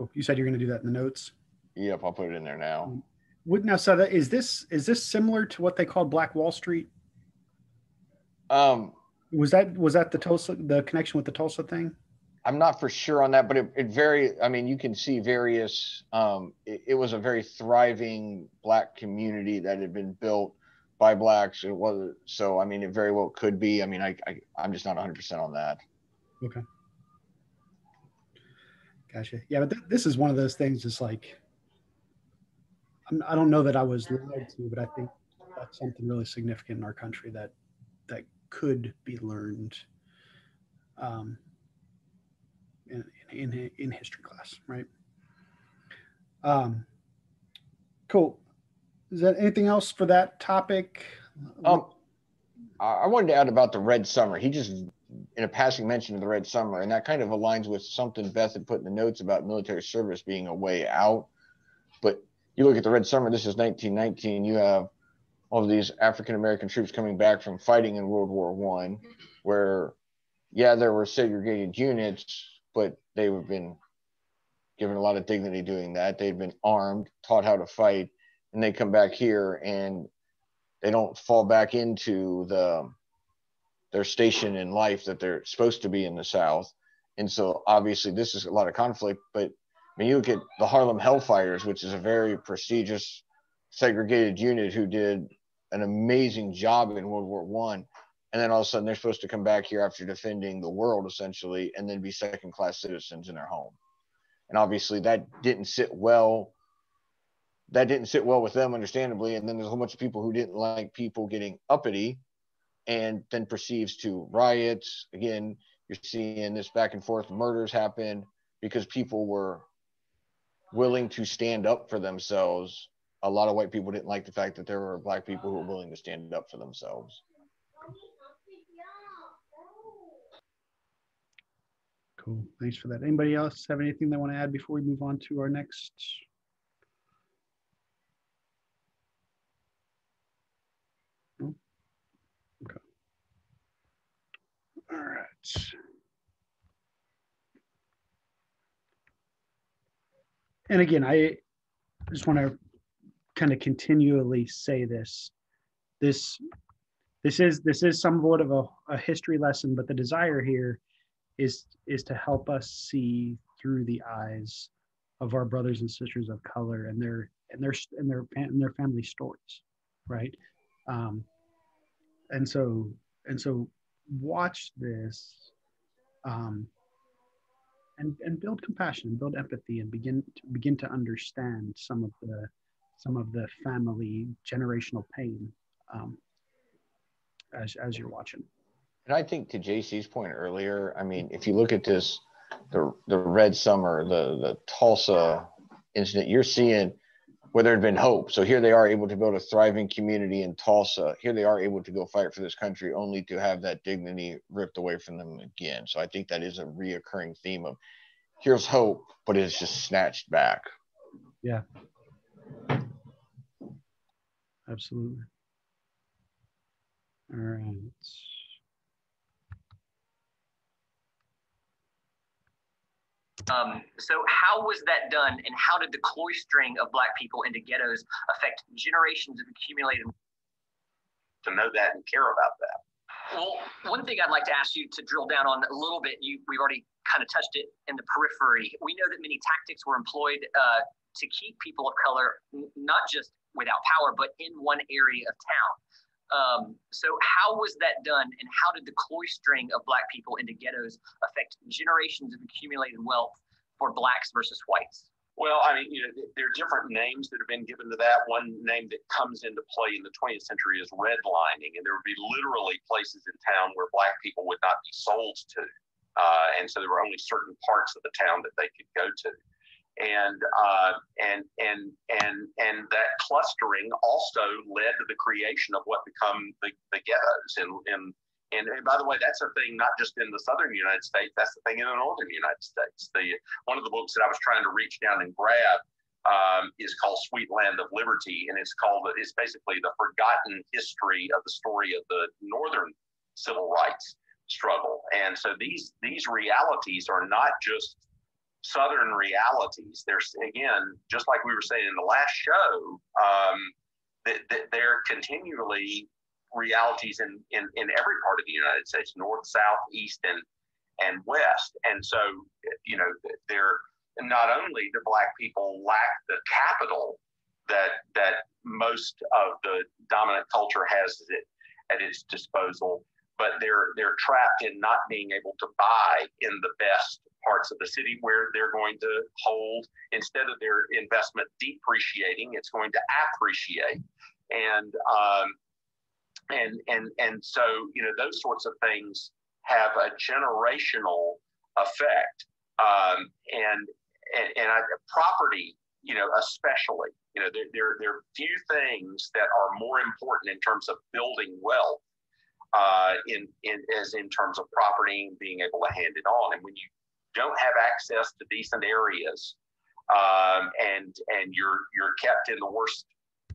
Cool. You said you're going to do that in the notes. Yep, I'll put it in there now. Would now, so that is this is this similar to what they called Black Wall Street? Um, Was that was that the Tulsa the connection with the Tulsa thing? I'm not for sure on that, but it, it very, I mean, you can see various, um, it, it was a very thriving black community that had been built by blacks. It was, so, I mean, it very well could be. I mean, I, I I'm just not 100% on that. Okay. Gotcha. Yeah, but th- this is one of those things. Just like I'm, I don't know that I was lied to, but I think that's something really significant in our country that that could be learned um, in, in in history class, right? Um, cool. Is that anything else for that topic? Um, I wanted to add about the red summer. He just, in a passing mention of the red summer, and that kind of aligns with something Beth had put in the notes about military service being a way out. But you look at the red summer. This is 1919. You have all of these African American troops coming back from fighting in World War One, where, yeah, there were segregated units, but they have been given a lot of dignity doing that. They'd been armed, taught how to fight, and they come back here and they don't fall back into the their station in life that they're supposed to be in the South. And so obviously this is a lot of conflict, but I mean you look at the Harlem Hellfighters, which is a very prestigious segregated unit who did an amazing job in World War One. And then all of a sudden they're supposed to come back here after defending the world essentially and then be second class citizens in their home. And obviously that didn't sit well that didn't sit well with them, understandably. And then there's a whole bunch of people who didn't like people getting uppity and then perceives to riots. Again, you're seeing this back and forth murders happen because people were willing to stand up for themselves. A lot of white people didn't like the fact that there were black people who were willing to stand up for themselves. Cool. Thanks for that. Anybody else have anything they want to add before we move on to our next? No? Okay. All right. And again, I just want to kind of continually say this. This this is this is somewhat of a, a history lesson, but the desire here is is to help us see through the eyes of our brothers and sisters of color and their and their and their and their family stories, right? Um, and so and so watch this um, and and build compassion, and build empathy, and begin to begin to understand some of the some of the family generational pain um, as as you're watching. And I think to JC's point earlier, I mean, if you look at this, the the Red Summer, the the Tulsa incident, you're seeing where there had been hope. So here they are able to build a thriving community in Tulsa. Here they are able to go fight for this country, only to have that dignity ripped away from them again. So I think that is a reoccurring theme of here's hope, but it's just snatched back. Yeah. Absolutely. All right. Um, so how was that done and how did the cloistering of black people into ghettos affect generations of accumulated to know that and care about that. well, one thing I'd like to ask you to drill down on a little bit, you we've already kind of touched it in the periphery. We know that many tactics were employed uh, to keep people of color n- not just without power, but in one area of town. Um, so, how was that done, and how did the cloistering of Black people into ghettos affect generations of accumulated wealth for Blacks versus whites? Well, I mean, you know, there are different names that have been given to that. One name that comes into play in the 20th century is redlining, and there would be literally places in town where black people would not be sold to, uh, and so there were only certain parts of the town that they could go to, and uh, and and and and that clustering also led to the creation of what become the, the ghettos, and and and, and by the way, that's a thing not just in the southern United States. That's the thing in the northern United States. The one of the books that I was trying to reach down and grab um, is called Sweet Land of Liberty, and it's called it's basically the forgotten history of the story of the northern civil rights struggle. And so these these realities are not just southern realities. There's again, just like we were saying in the last show, um, that, that they're continually realities in, in, in every part of the United States, north, south, east, and and west. And so, you know, they're not only do black people lack the capital that that most of the dominant culture has at its disposal, but they're they're trapped in not being able to buy in the best parts of the city where they're going to hold instead of their investment depreciating, it's going to appreciate. And um, and and and so you know those sorts of things have a generational effect um, and and, and I, property you know especially you know there, there, there are few things that are more important in terms of building wealth uh, in, in as in terms of property and being able to hand it on and when you don't have access to decent areas um, and and you're you're kept in the worst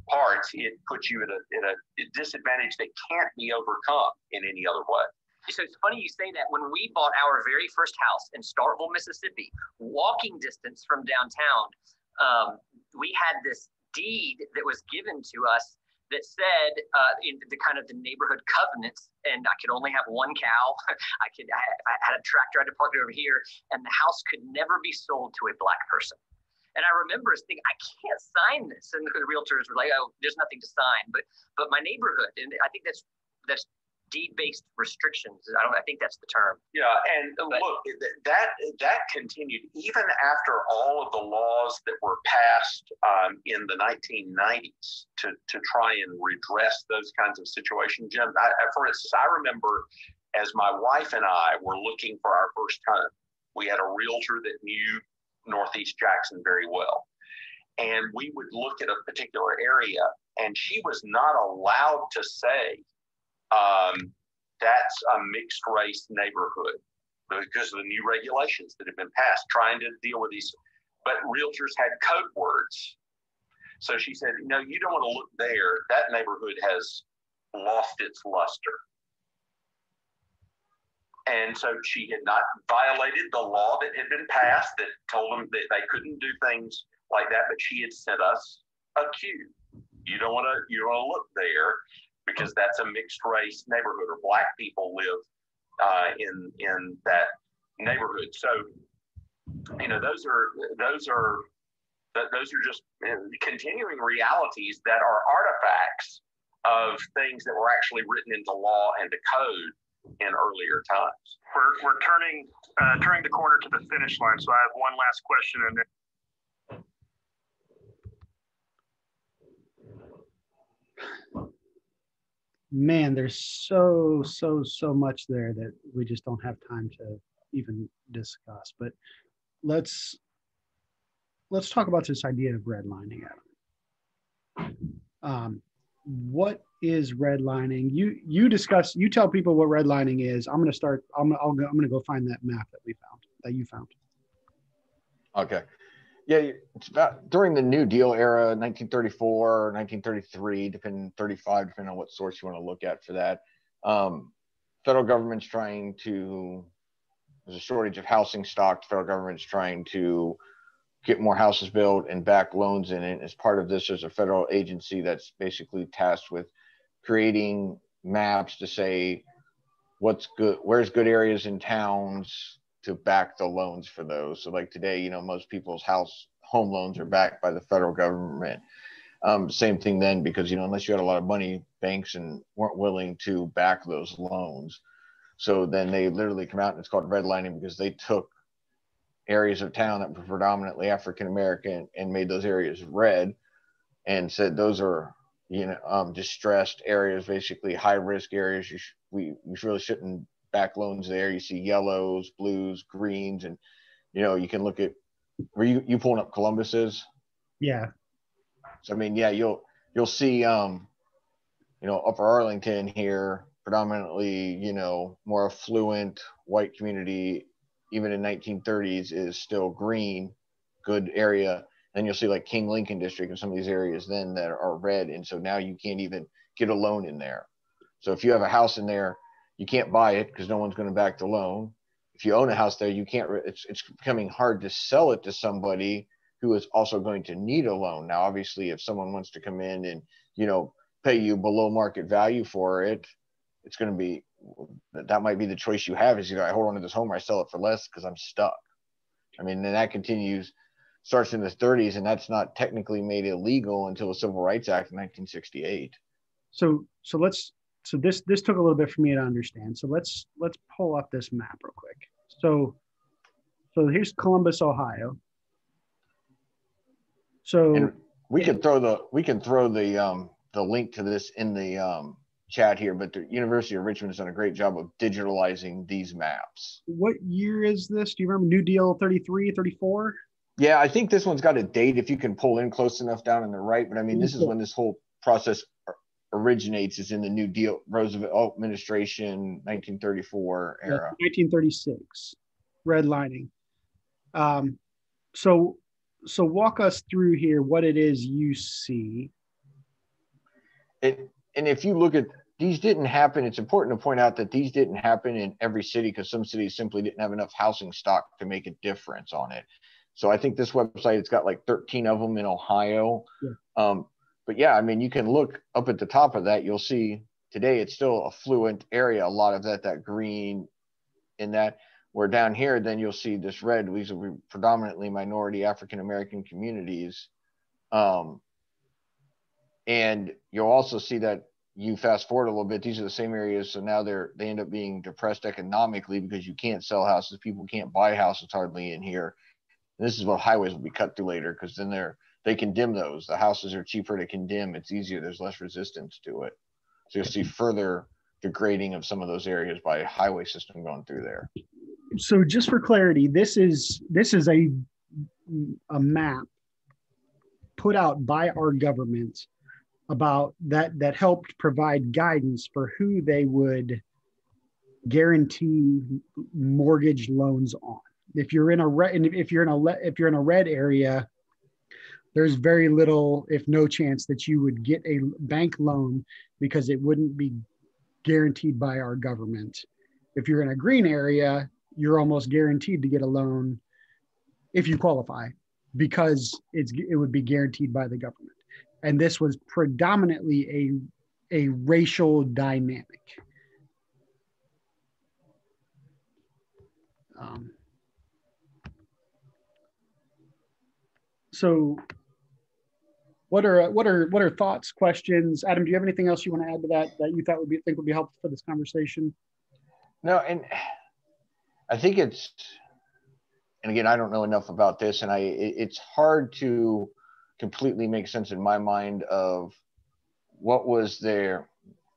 parts, it puts you at a, at a disadvantage that can't be overcome in any other way. So it's funny you say that. When we bought our very first house in Starkville, Mississippi, walking distance from downtown, um, we had this deed that was given to us that said uh, in the kind of the neighborhood covenants, and I could only have one cow. I could I, I had a tractor I had to park it over here, and the house could never be sold to a black person. And I remember thinking, I can't sign this. And the realtors were like, oh, there's nothing to sign. But but my neighborhood, and I think that's that's deed-based restrictions. I don't. I think that's the term. Yeah, and but, look, that that continued even after all of the laws that were passed um, in the 1990s to to try and redress those kinds of situations. Jim, I, for instance, I remember as my wife and I were looking for our first home, we had a realtor that knew Northeast Jackson very well. And we would look at a particular area, and she was not allowed to say, um, that's a mixed race neighborhood because of the new regulations that have been passed trying to deal with these. But realtors had code words. So she said, No, you don't want to look there. That neighborhood has lost its luster. And so she had not violated the law that had been passed that told them that they couldn't do things like that, but she had sent us a cue. You don't want to you don't want to look there because that's a mixed race neighborhood or black people live uh, in in that neighborhood. So you know those are those are those are just continuing realities that are artifacts of things that were actually written into law and to code in earlier times. We're, we're turning uh, turning the corner to the finish line. So I have one last question and then. Man, there's so so so much there that we just don't have time to even discuss. But let's let's talk about this idea of redlining, Adam. Um, what is redlining? You you discuss. You tell people what redlining is. I'm going to start. I'm I'll go, I'm going to go find that map that we found that you found. Okay. Yeah, it's about during the New Deal era, 1934, 1933, depending 35, depending on what source you want to look at for that. Um, federal government's trying to. There's a shortage of housing stock. The federal government's trying to get more houses built and back loans in it. As part of this, there's a federal agency that's basically tasked with creating maps to say what's good, where's good areas in towns to back the loans for those. So like today, you know, most people's house home loans are backed by the federal government. Um, same thing then, because you know, unless you had a lot of money, banks and weren't willing to back those loans. So then they literally come out and it's called redlining because they took areas of town that were predominantly African American and made those areas red and said those are you know um, distressed areas basically high risk areas you sh- we, we really shouldn't back loans there you see yellows blues greens and you know you can look at were you you pulling up columbus is yeah so i mean yeah you'll you'll see um you know upper arlington here predominantly, you know, more affluent white community, even in 1930s, is still green, good area. Then you'll see like King Lincoln District and some of these areas then that are red, and so now you can't even get a loan in there. So if you have a house in there, you can't buy it because no one's going to back the loan. If you own a house there, you can't. It's it's becoming hard to sell it to somebody who is also going to need a loan. Now, obviously, if someone wants to come in and you know pay you below market value for it, it's going to be that might be the choice you have is either I hold on to this home or I sell it for less because I'm stuck. I mean, then that continues, starts in the 30s, and that's not technically made illegal until the Civil Rights Act in 1968. So, so let's so this this took a little bit for me to understand. So let's let's pull up this map real quick. So, so here's Columbus, Ohio. So and we can throw the we can throw the um the link to this in the um chat here, but the University of Richmond has done a great job of digitalizing these maps. What year is this? Do you remember New Deal 33, 34? Yeah, I think this one's got a date if you can pull in close enough down on the right. But I mean, this is when this whole process originates is in the New Deal Roosevelt administration, 1934 era. 1936, redlining. Um, so, so walk us through here what it is you see. It and if you look at these didn't happen it's important to point out that these didn't happen in every city because some cities simply didn't have enough housing stock to make a difference on it so i think this website it's got like 13 of them in ohio yeah. Um, but yeah i mean you can look up at the top of that you'll see today it's still a fluent area a lot of that that green in that. Where down here then you'll see this red these be predominantly minority african american communities. Um, and you'll also see that you fast forward a little bit these are the same areas so now they're they end up being depressed economically because you can't sell houses people can't buy houses hardly in here. And this is what highways will be cut through later because then they're they condemn those. The houses are cheaper to condemn it's easier. There's less resistance to it. So you'll see mm-hmm. further degrading of some of those areas by a highway system going through there. So just for clarity this is this is a a map put out by our government about that that helped provide guidance for who they would guarantee mortgage loans on. If you're in a red, if you're in a if you're in a red area, there's very little, if no chance, that you would get a bank loan because it wouldn't be guaranteed by our government. If you're in a green area, you're almost guaranteed to get a loan if you qualify because it's it would be guaranteed by the government and this was predominantly a, a racial dynamic. Um, so what are what are what are thoughts questions? Adam do you have anything else you want to add to that that you thought would be think would be helpful for this conversation? No and i think it's and again i don't know enough about this and i it, it's hard to completely make sense in my mind of what was their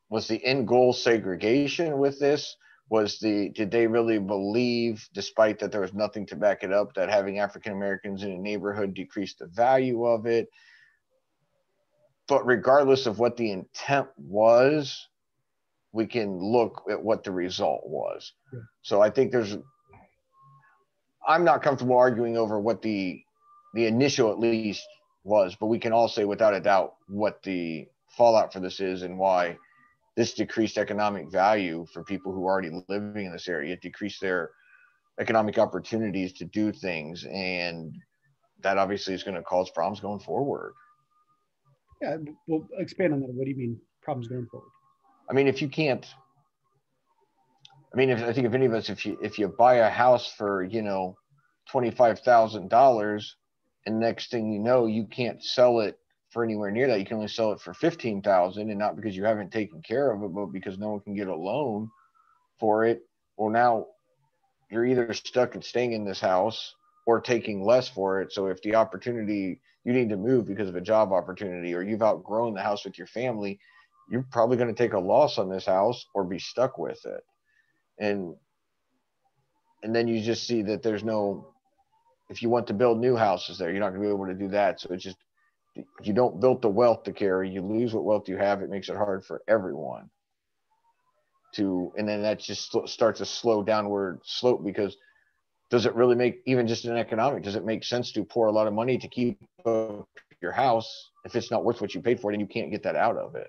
was the end goal segregation with this? Was the did they really believe despite that there was nothing to back it up that having african americans in a neighborhood decreased the value of it but regardless of what the intent was we can look at what the result was yeah. so i think there's i'm not comfortable arguing over what the the initial at least was, but we can all say without a doubt what the fallout for this is and why this decreased economic value for people who are already living in this area. It decreased their economic opportunities to do things, and that obviously is going to cause problems going forward. Yeah, we'll expand on that. What do you mean problems going forward? I mean, if you can't, I mean, if, I think if any of us, if you if you buy a house for you know twenty five thousand dollars and next thing you know you can't sell it for anywhere near that you can only sell it for 15,000 and not because you haven't taken care of it but because no one can get a loan for it well now you're either stuck and staying in this house or taking less for it so if the opportunity you need to move because of a job opportunity or you've outgrown the house with your family you're probably going to take a loss on this house or be stuck with it and and then you just see that there's no if you want to build new houses there, you're not going to be able to do that. So it's just you don't build the wealth to carry, you lose what wealth you have. It makes it hard for everyone. to, and then that just starts a slow downward slope because does it really make even just an economic does it make sense to pour a lot of money to keep your house? If it's not worth what you paid for it and you can't get that out of it.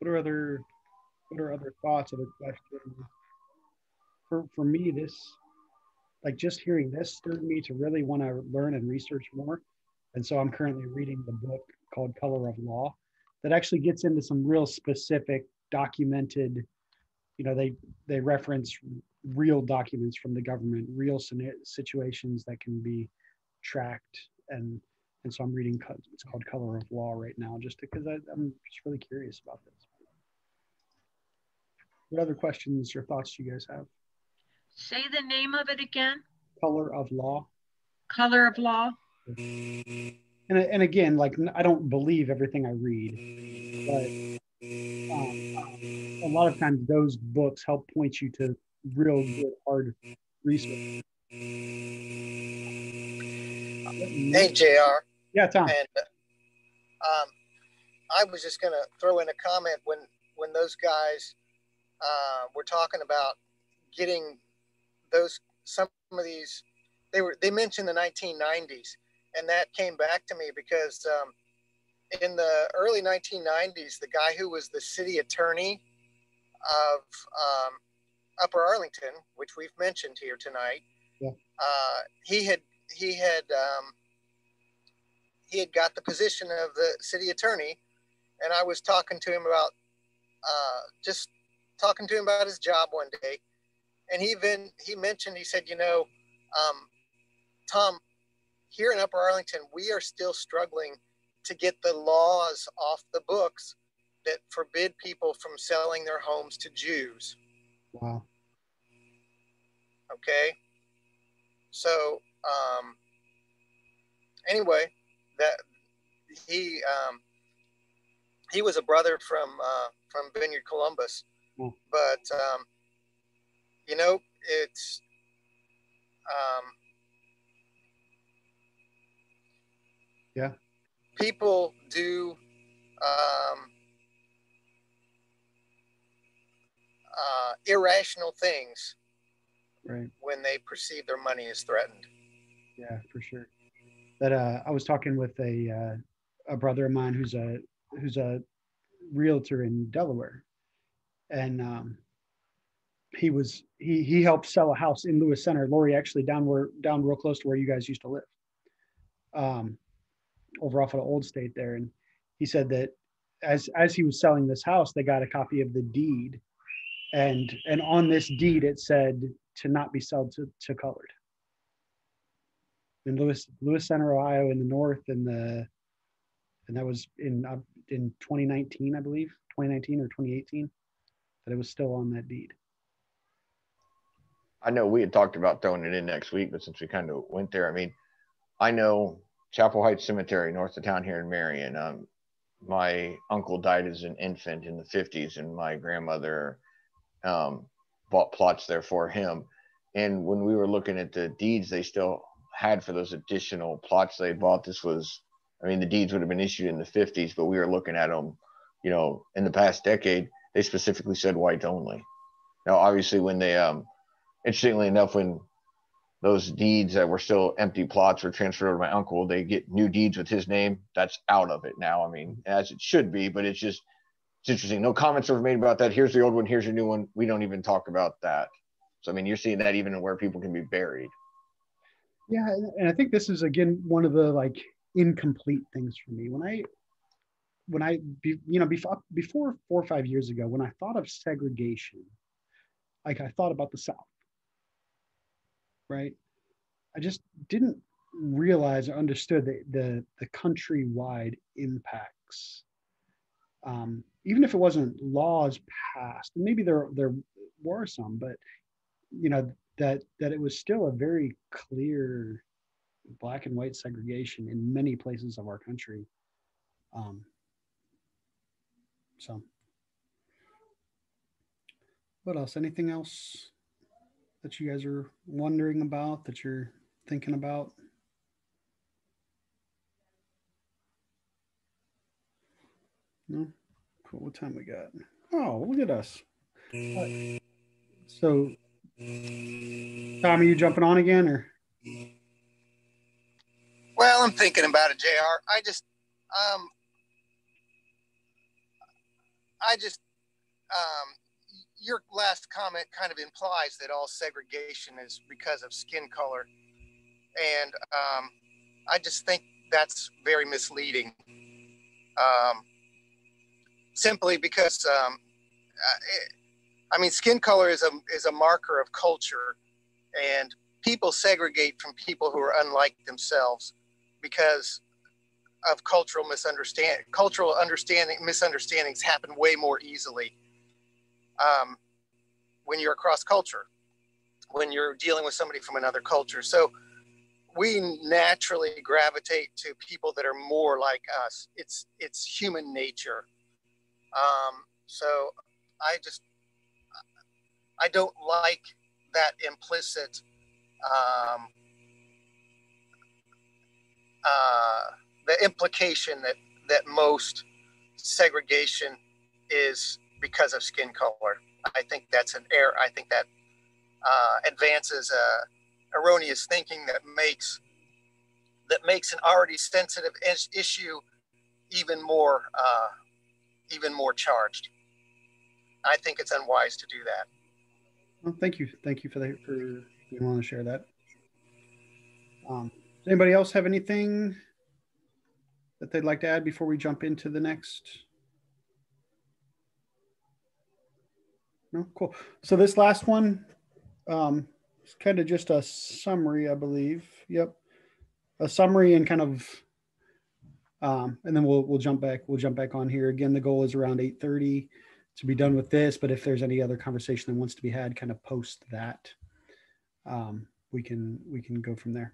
What are other what are other thoughts other questions? For for me this like just hearing this stirred me to really want to learn and research more. And so i'm currently reading the book called color of law that actually gets into some real specific documented you know they they reference real documents from the government real situations that can be tracked. And and so i'm reading it's called color of law right now just because I, i'm just really curious about this. What other questions or thoughts do you guys have? Say the name of it again. Color of law. Color of law. And, and again like i don't believe everything i read but a lot of times those books help point you to real good hard research. Hey, JR. Yeah, Tom. And um, I was just going to throw in a comment when when those guys uh, were talking about getting those some of these they were they mentioned the 1990s and that came back to me because um, in the early 1990s, the guy who was the city attorney of um, Upper Arlington, which we've mentioned here tonight, yeah. uh, he had he had um, he had got the position of the city attorney, and I was talking to him about uh, just talking to him about his job one day, and he even he mentioned he said, you know, um, Tom, here in Upper Arlington, we are still struggling to get the laws off the books that forbid people from selling their homes to Jews. Wow. Okay. So, um, anyway, that he um, he was a brother from uh, from Vineyard Columbus, mm. but um, you know it's um, yeah people do um, uh, irrational things right. when they perceive their money is threatened. Yeah, for sure. That uh, I was talking with a uh, a brother of mine who's a who's a realtor in Delaware, and um, he was he he helped sell a house in Lewis Center. Lori actually down where down real close to where you guys used to live. Um, over off of the Old State there, and he said that as as he was selling this house, they got a copy of the deed, and and on this deed it said to not be sold to, to colored. In Lewis Lewis Center, Ohio, in the north, and the and that was in uh, in 2019, I believe, 2019 or 2018, that it was still on that deed. I know we had talked about throwing it in next week, but since we kind of went there, I mean, I know Chapel Heights Cemetery, north of town here in Marion. Um, my uncle died as an infant in the 50s, and my grandmother um, bought plots there for him. And when we were looking at the deeds they still had for those additional plots they bought, this was, I mean, the deeds would have been issued in the 50s, but we were looking at them, you know, in the past decade, they specifically said white only. Now, obviously, when they, um, interestingly enough, when those deeds that were still empty plots were transferred over to my uncle. They get new deeds with his name. That's out of it now. I mean, as it should be, but it's just it's interesting. No comments are made about that. Here's the old one. Here's your new one. We don't even talk about that. So I mean, you're seeing that even where people can be buried. Yeah, and I think this is again one of the like incomplete things for me when I when I you know before before four or five years ago when I thought of segregation, like I thought about the South right? I just didn't realize or understood the the, the countrywide impacts. Um, even if it wasn't laws passed, maybe there there were some, but you know that that it was still a very clear black and white segregation in many places of our country. Um, so, what else? Anything else? that you guys are wondering about, that you're thinking about? No? What time we got? Oh, look at us. So, Tom, are you jumping on again or? Well, I'm thinking about it, Jr. I just, um, I just, um, your last comment kind of implies that all segregation is because of skin color, and um, I just think that's very misleading. Um, simply because, um, I mean, skin color is a is a marker of culture, and people segregate from people who are unlike themselves because of cultural misunderstanding. Cultural understanding misunderstandings happen way more easily um, when you're across culture, when you're dealing with somebody from another culture. So we naturally gravitate to people that are more like us. It's it's human nature. Um, so I just I don't like that implicit um, uh, the implication that that most segregation is because of skin color. I think that's an error. I think that uh, advances uh, erroneous thinking that makes that makes an already sensitive is- issue even more uh, even more charged. I think it's unwise to do that. Well, thank you, thank you for that for being willing to share that. Um, does anybody else have anything that they'd like to add before we jump into the next? No, cool. So this last one, um, kind of just a summary, I believe. Yep, a summary and kind of, um, and then we'll we'll jump back. We'll jump back on here again. The goal is around eight thirty to be done with this. But if there's any other conversation that wants to be had, kind of post that. Um, we can we can go from there.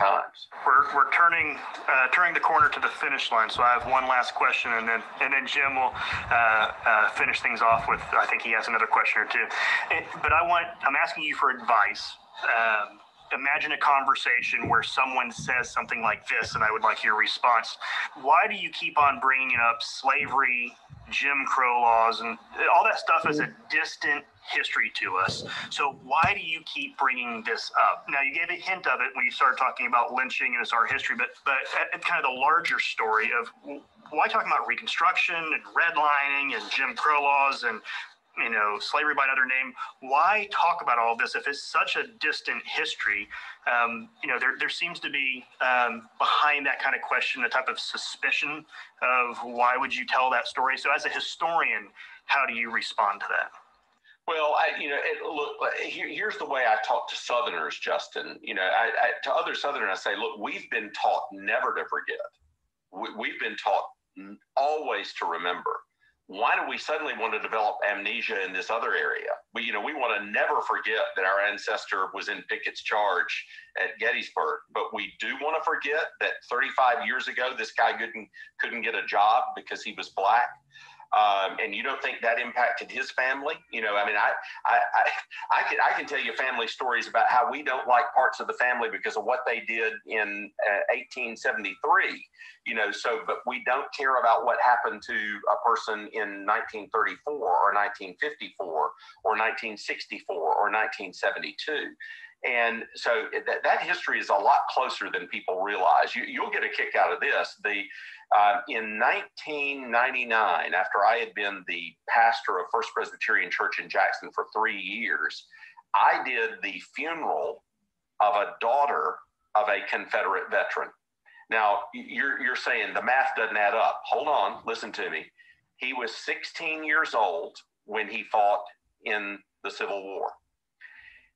Times. We're, we're turning uh, turning the corner to the finish line. So I have one last question, and then and then Jim will uh, uh, finish things off with. I think he has another question or two. It, but I want I'm asking you for advice. Um, imagine a conversation where someone says something like this, and I would like your response. Why do you keep on bringing up slavery, Jim Crow laws, and all that stuff is a distant history to us. So why do you keep bringing this up? Now you gave a hint of it when you started talking about lynching and it's our history, but but kind of the larger story of why talking about Reconstruction and redlining and Jim Crow laws and you know, slavery by another name. Why talk about all this if it's such a distant history? Um, you know, there, there seems to be um, behind that kind of question a type of suspicion of why would you tell that story. So, as a historian, how do you respond to that? Well, I, you know, it, look, here, here's the way I talk to Southerners, Justin. You know, I, I, to other Southerners, I say, look, we've been taught never to forget. We, we've been taught always to remember why do we suddenly want to develop amnesia in this other area? We, you know, we want to never forget that our ancestor was in Pickett's charge at Gettysburg, but we do want to forget that 35 years ago, this guy couldn't couldn't get a job because he was black. Um, and you don't think that impacted his family? You know, I mean, I, I, I, I, can, I can tell you family stories about how we don't like parts of the family because of what they did in uh, 1873. You know, so but we don't care about what happened to a person in 1934 or 1954 or 1964 or 1972. And so that, that history is a lot closer than people realize. You, you'll get a kick out of this. The uh, in 1999, after I had been the pastor of First Presbyterian Church in Jackson for three years, I did the funeral of a daughter of a Confederate veteran. Now, you're, you're saying the math doesn't add up. Hold on, listen to me. He was 16 years old when he fought in the Civil War.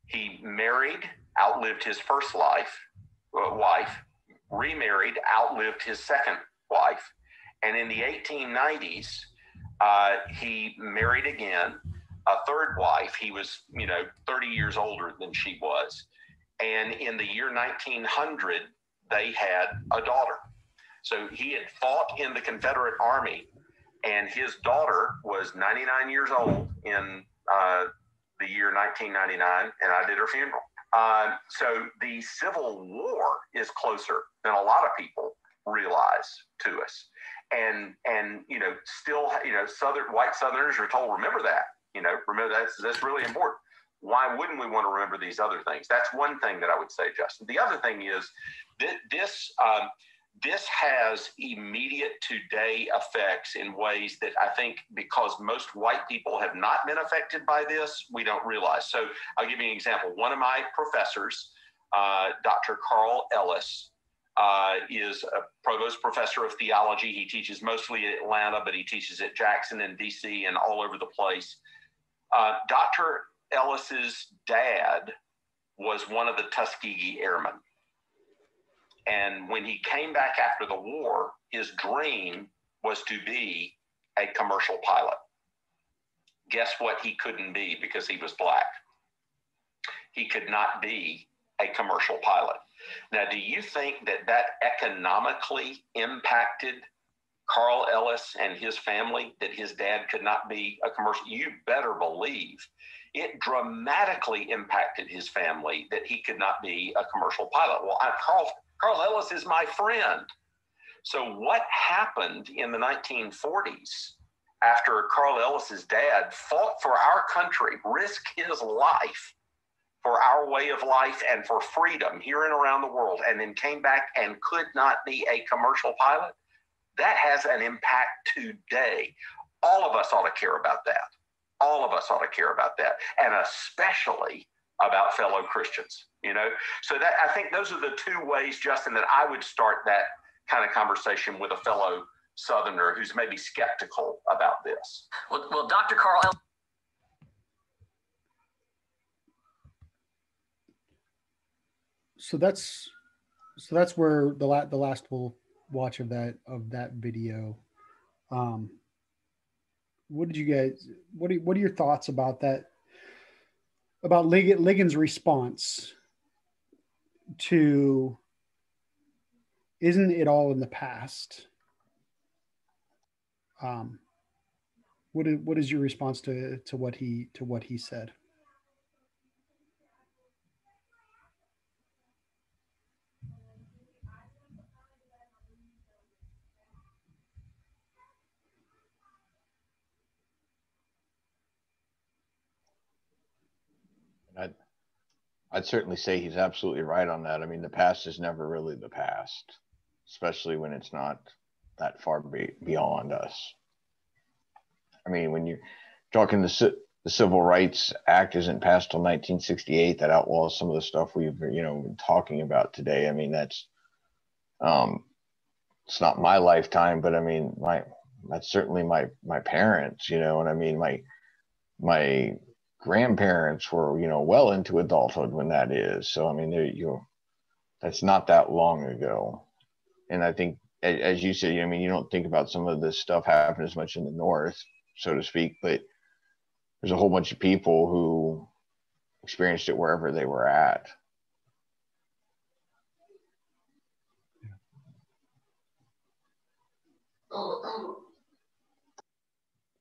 He married, outlived his first life, uh, wife, remarried, outlived his second wife. And in the 1890s, uh, he married again, a third wife. He was, you know, 30 years older than she was. And in the year 1900, they had a daughter. So he had fought in the Confederate Army and his daughter was 99 years old in uh, the year 1999, and I did her funeral. Uh, so the Civil War is closer than a lot of people realize to us, and and you know still you know southern white Southerners are told remember that you know remember that's that's really important. Why wouldn't we want to remember these other things? That's one thing that I would say, Justin. The other thing is that this. Um, this has immediate today effects in ways that I think because most white people have not been affected by this, we don't realize. So I'll give you an example. One of my professors, uh, Dr. Carl Ellis, uh, is a provost professor of theology. He teaches mostly at Atlanta, but he teaches at Jackson and DC and all over the place. Uh, Dr. Ellis's dad was one of the Tuskegee Airmen. And when he came back after the war, his dream was to be a commercial pilot. Guess what? He couldn't be because he was black. He could not be a commercial pilot. Now, do you think that that economically impacted Carl Ellis and his family that his dad could not be a commercial? You better believe it dramatically impacted his family that he could not be a commercial pilot. Well, I, Carl Carl Ellis is my friend. So, what happened in the 1940s after Carl Ellis's dad fought for our country, risked his life for our way of life and for freedom here and around the world, and then came back and could not be a commercial pilot? That has an impact today. All of us ought to care about that. All of us ought to care about that, and especially about fellow Christians. You know, so that I think those are the two ways, Justin, that I would start that kind of conversation with a fellow Southerner who's maybe skeptical about this. Well, well Dr. Carl. So that's so that's where the la- the last we'll watch of that of that video. Um, what did you guys? What are what are your thoughts about that about Ligon's response to isn't it all in the past? Um, what is, what is your response to, to what he to what he said? I'd, I'd certainly say he's absolutely right on that. I mean, the past is never really the past, especially when it's not that far be, beyond us. I mean, when you're talking the, the Civil Rights Act isn't passed till 1968 that outlaws some of the stuff we've you know been talking about today. I mean, that's um, it's not my lifetime, but I mean, my that's certainly my my parents, you know, and I mean my my grandparents were you know well into adulthood when that is. So i mean you that's not that long ago. And i think as you said i mean you don't think about some of this stuff happening as much in the north so to speak but there's a whole bunch of people who experienced it wherever they were at.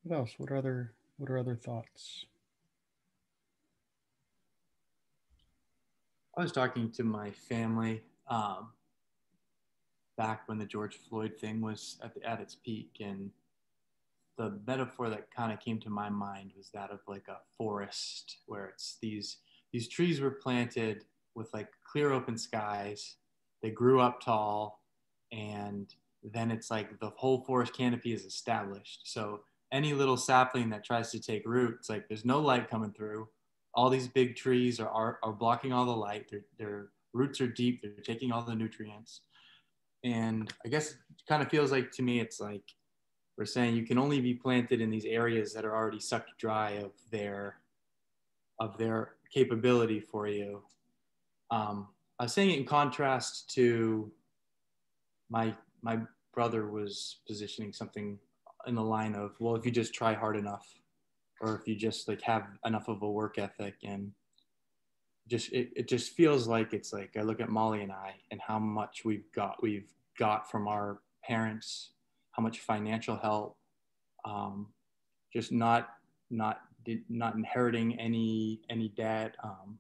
What else? What are other what are other thoughts I was talking to my family um, back when the George Floyd thing was at, the, at its peak, and the metaphor that kind of came to my mind was that of like a forest where it's these these trees were planted with like clear open skies. They grew up tall, and then it's like the whole forest canopy is established. So any little sapling that tries to take root, it's like there's no light coming through all these big trees are, are, are blocking all the light. Their, their roots are deep. They're taking all the nutrients. And I guess it kind of feels like to me, it's like we're saying you can only be planted in these areas that are already sucked dry of their, of their capability for you. Um, I was saying it in contrast to my, my brother was positioning something in the line of, well, if you just try hard enough, or if you just like have enough of a work ethic and just it, it just feels like it's like I look at Molly and I and how much we've got we've got from our parents, how much financial help, um, just not not not inheriting any any debt. Um,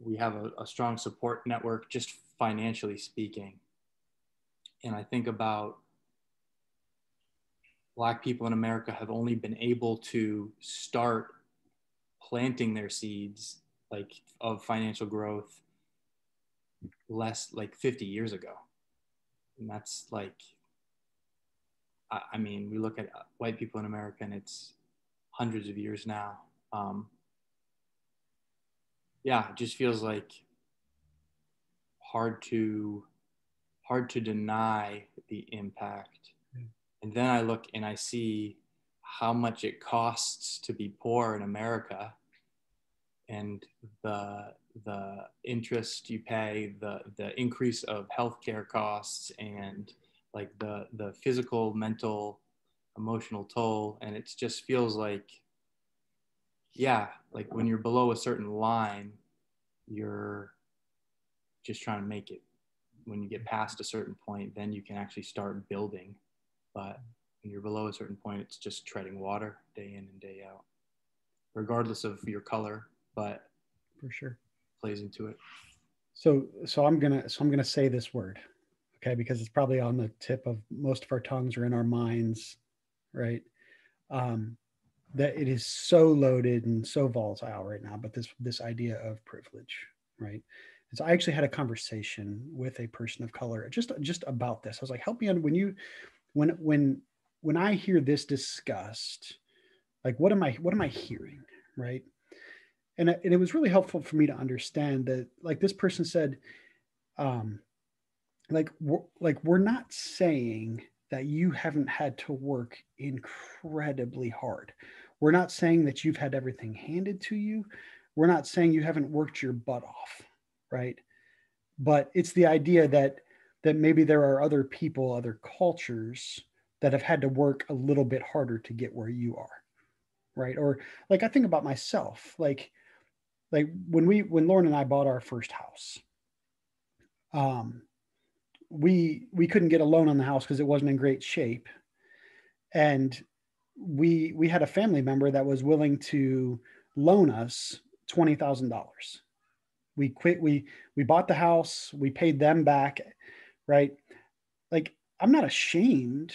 we have a, a strong support network, just financially speaking. And I think about Black people in America have only been able to start planting their seeds like of financial growth less like 50 years ago. And that's like, I, I mean, we look at white people in America and it's hundreds of years now. Um, yeah, it just feels like hard to hard to deny the impact. And then I look and I see how much it costs to be poor in America and the the interest you pay, the the increase of healthcare costs and like the the physical, mental, emotional toll. And it just feels like yeah, like when you're below a certain line, you're just trying to make it. When you get past a certain point, then you can actually start building. But when you're below a certain point, it's just treading water day in and day out, regardless of your color. But for sure, plays into it. So, so I'm gonna, so I'm gonna say this word, okay, because it's probably on the tip of most of our tongues or in our minds, right? Um, that it is so loaded and so volatile right now but this this idea of privilege right so i actually had a conversation with a person of color just just about this i was like help me on when you when when when i hear this discussed like what am i what am i hearing right and, and it was really helpful for me to understand that like this person said um like we're, like we're not saying that you haven't had to work incredibly hard we're not saying that you've had everything handed to you. We're not saying you haven't worked your butt off, right? But it's the idea that that maybe there are other people, other cultures that have had to work a little bit harder to get where you are, right? Or like I think about myself, like like when we when Lauren and I bought our first house, um, we we couldn't get a loan on the house because it wasn't in great shape, and we we had a family member that was willing to loan us twenty thousand dollars. We quit. We we bought the house. We paid them back, right? Like I'm not ashamed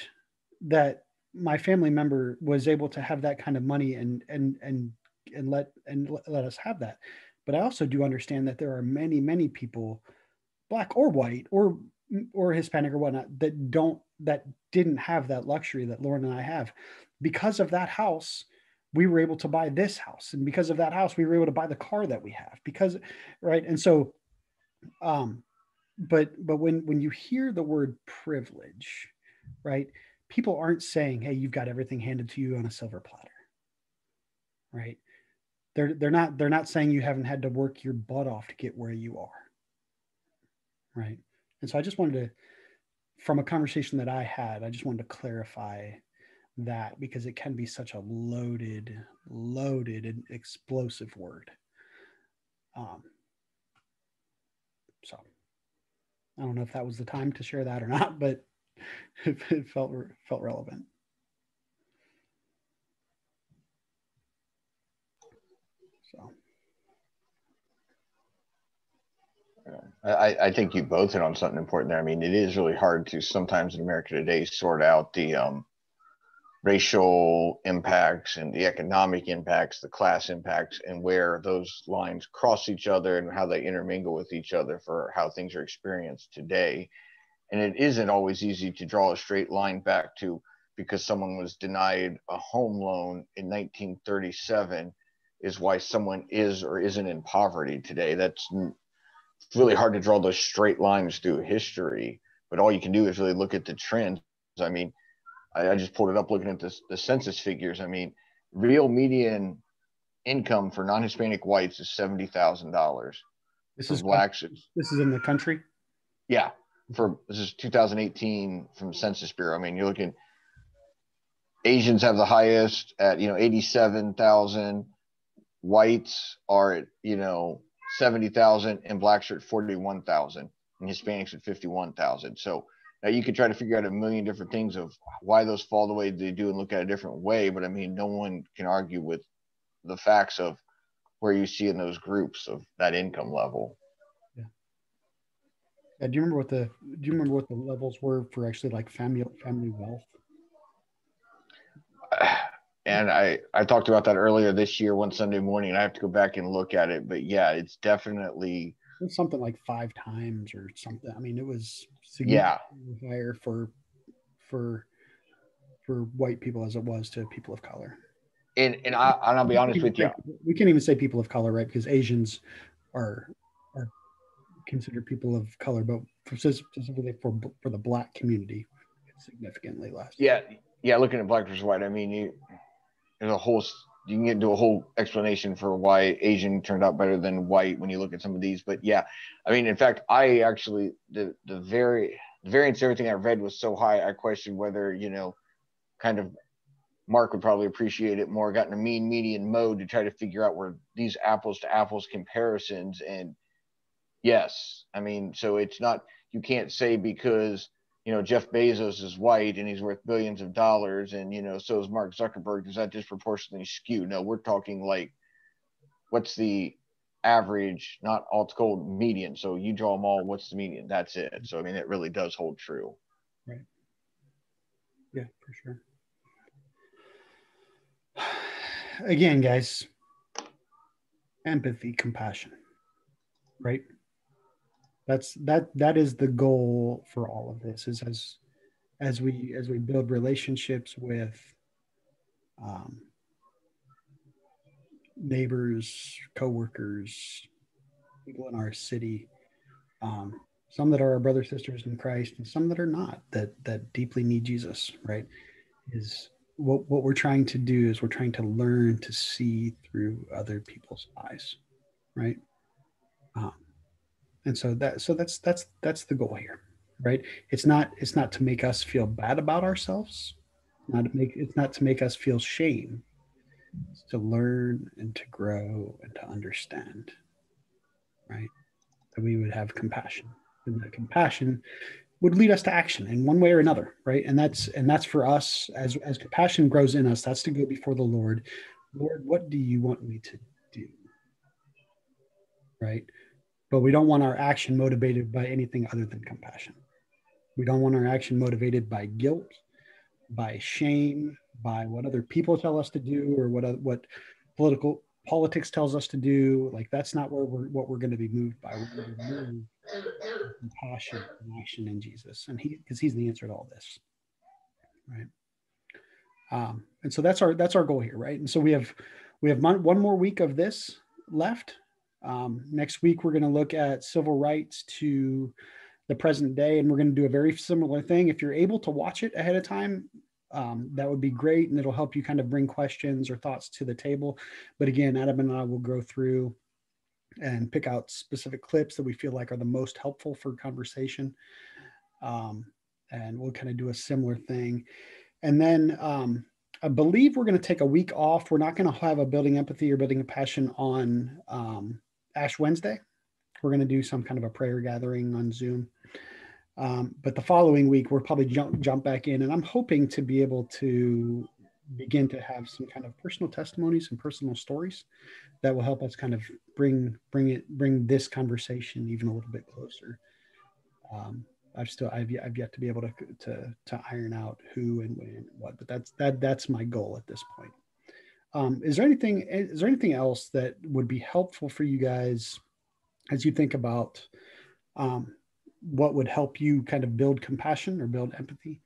that my family member was able to have that kind of money and and and and let and let us have that. But I also do understand that there are many many people, black or white or or Hispanic or whatnot, that don't that didn't have that luxury that Lauren and I have because of that house we were able to buy this house and because of that house we were able to buy the car that we have because right and so um but but when when you hear the word privilege right people aren't saying hey you've got everything handed to you on a silver platter right? They're they're not they're not saying you haven't had to work your butt off to get where you are right? And so i just wanted to from a conversation that i had i just wanted to clarify that because it can be such a loaded, loaded and explosive word. Um, so I don't know if that was the time to share that or not, but it, it felt felt relevant. So. I, I think you both hit on something important there. I mean, it is really hard to sometimes in America today sort out the um, racial impacts and the economic impacts, the class impacts, and where those lines cross each other and how they intermingle with each other for how things are experienced today. And it isn't always easy to draw a straight line back to because someone was denied a home loan in 1937 is why someone is or isn't in poverty today. That's really hard to draw those straight lines through history, but all you can do is really look at the trends. I mean, I, I just pulled it up looking at this, the census figures. I mean, real median income for non-Hispanic whites is seventy thousand dollars. This is blacks. This is in the country. Yeah, for this is 2018 from Census Bureau. I mean, you're looking. Asians have the highest at you know 87,000. Whites are at you know 70,000, and blacks are at 41,000, and Hispanics at 51,000. So Now you could try to figure out a million different things of why those fall the way they do and look at a different way, but I mean, no one can argue with the facts of where you see in those groups of that income level. Yeah. yeah. Do you remember what the Do you remember what the levels were for actually like family family wealth? And I I talked about that earlier this year one Sunday morning. I have to go back and look at it, but yeah, it's definitely something like five times or something. I mean, it was yeah higher for for for white people as it was to people of color. And and I and I'll be honest with you, we can't even say people of color, right? Because Asians are are considered people of color, but for, specifically for for the black community, it's significantly less. Yeah, yeah. Looking at black versus white, I mean, you there's a whole you can get into a whole explanation for why Asian turned out better than white when you look at some of these. But yeah, I mean, in fact, I actually the the very the variance everything I read was so high, I questioned whether you know, kind of Mark would probably appreciate it more. Got in a mean median mode to try to figure out where these apples to apples comparisons. And yes, I mean, so it's not you can't say because you know Jeff Bezos is white and he's worth billions of dollars, and you know so is Mark Zuckerberg. Does that disproportionately skew? No, we're talking like what's the average, not all cold median. So you draw them all. What's the median? That's it. So I mean, it really does hold true. Right. Yeah, for sure again, guys, empathy, compassion, right? That's that that is the goal for all of this is as as we as we build relationships with um, neighbors, coworkers, people in our city, um, some that are our brothers sisters in Christ, and some that are not that that deeply need Jesus. Right? Is what what we're trying to do is we're trying to learn to see through other people's eyes right um, and so that so that's that's that's the goal here right? It's not it's not to make us feel bad about ourselves not to make it's not to make us feel shame. It's to learn and to grow and to understand right? That we would have compassion. And that compassion would lead us to action in one way or another right? And that's and that's for us as as compassion grows in us that's to go before the lord. Lord what do you want me to do? Right but we don't want our action motivated by anything other than compassion we don't want our action motivated by guilt by shame by what other people tell us to do or what what political politics tells us to do like that's not where we're what we're going to be moved by we're going to be moved compassion and action in Jesus, and he because he's the answer to all this, right? Um, and so that's our that's our goal here, right? And so we have we have one more week of this left. Um, next week we're going to look at civil rights to the present day, and we're going to do a very similar thing. If you're able to watch it ahead of time, um, that would be great, and it'll help you kind of bring questions or thoughts to the table. But again, Adam and I will go through and pick out specific clips that we feel like are the most helpful for conversation. Um, and we'll kind of do a similar thing. And then um, I believe we're going to take a week off. We're not going to have a building empathy or building a passion on um, Ash Wednesday. We're going to do some kind of a prayer gathering on Zoom. Um, but the following week, we'll probably jump jump back in, and I'm hoping to be able to begin to have some kind of personal testimonies and personal stories that will help us kind of bring bring it bring this conversation even a little bit closer. Um, I've still I've yet, I've yet to be able to to to iron out who and when and what, but that's that that's my goal at this point. Um, is there anything is there anything else that would be helpful for you guys as you think about um, what would help you kind of build compassion or build empathy?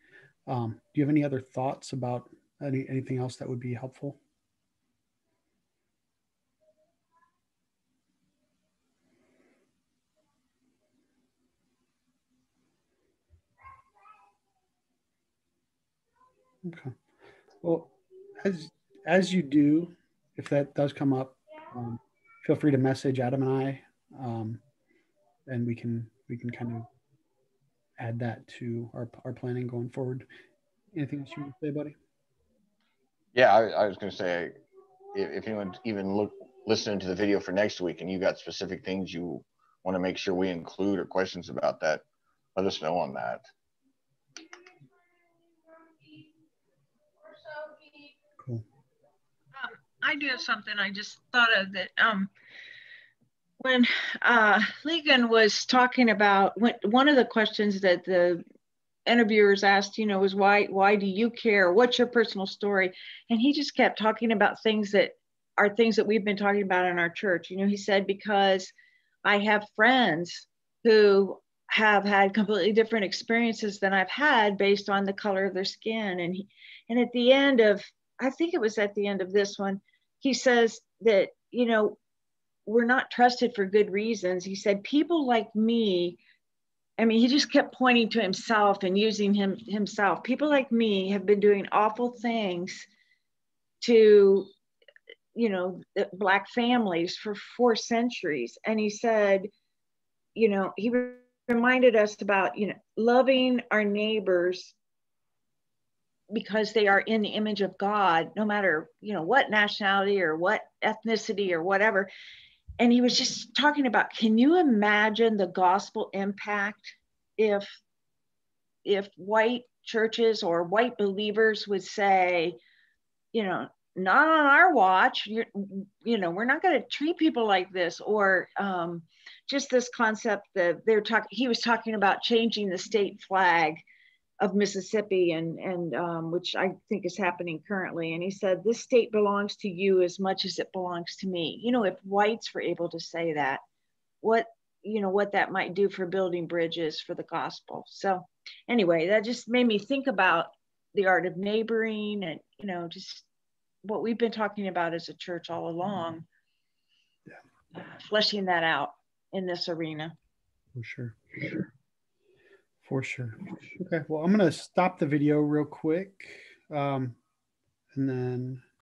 Um, do you have any other thoughts about any, anything else that would be helpful? Okay. Well, as as you do, if that does come up, um, feel free to message Adam and I, um, and we can we can kind of add that to our our planning going forward. Anything else you want to say, buddy? Yeah, I, I was going to say, if, if even look listening to the video for next week, and you got specific things you want to make sure we include or questions about that, let us know on that. Cool. Um, I do have something I just thought of that. Um, when uh, was talking about when, one of the questions that the interviewers asked, you know, was why why do you care? What's your personal story? And he just kept talking about things that are things that we've been talking about in our church. You know, he said because I have friends who have had completely different experiences than I've had based on the color of their skin. And he, and at the end of, I think it was at the end of this one, he says that, you know, we're not trusted for good reasons. He said, people like me, I mean, he just kept pointing to himself and using him himself. People like me have been doing awful things to, you know, black families for four centuries. And he said, you know, he reminded us about, you know, loving our neighbors because they are in the image of God, no matter, you know, what nationality or what ethnicity or whatever. And he was just talking about can you imagine the gospel impact if if white churches or white believers would say you know not on our watch You're, you know we're not going to treat people like this or um, just this concept that they're talking he was talking about changing the state flag of Mississippi, and and um, which I think is happening currently. And he said, "This state belongs to you as much as it belongs to me." You know, if whites were able to say that, what you know what that might do for building bridges for the gospel. So, anyway, that just made me think about the art of neighboring, and you know, just what we've been talking about as a church all along. Yeah. Fleshing that out in this arena. For sure. For sure. For sure. Okay. Well, I'm going to stop the video real quick. Um, and then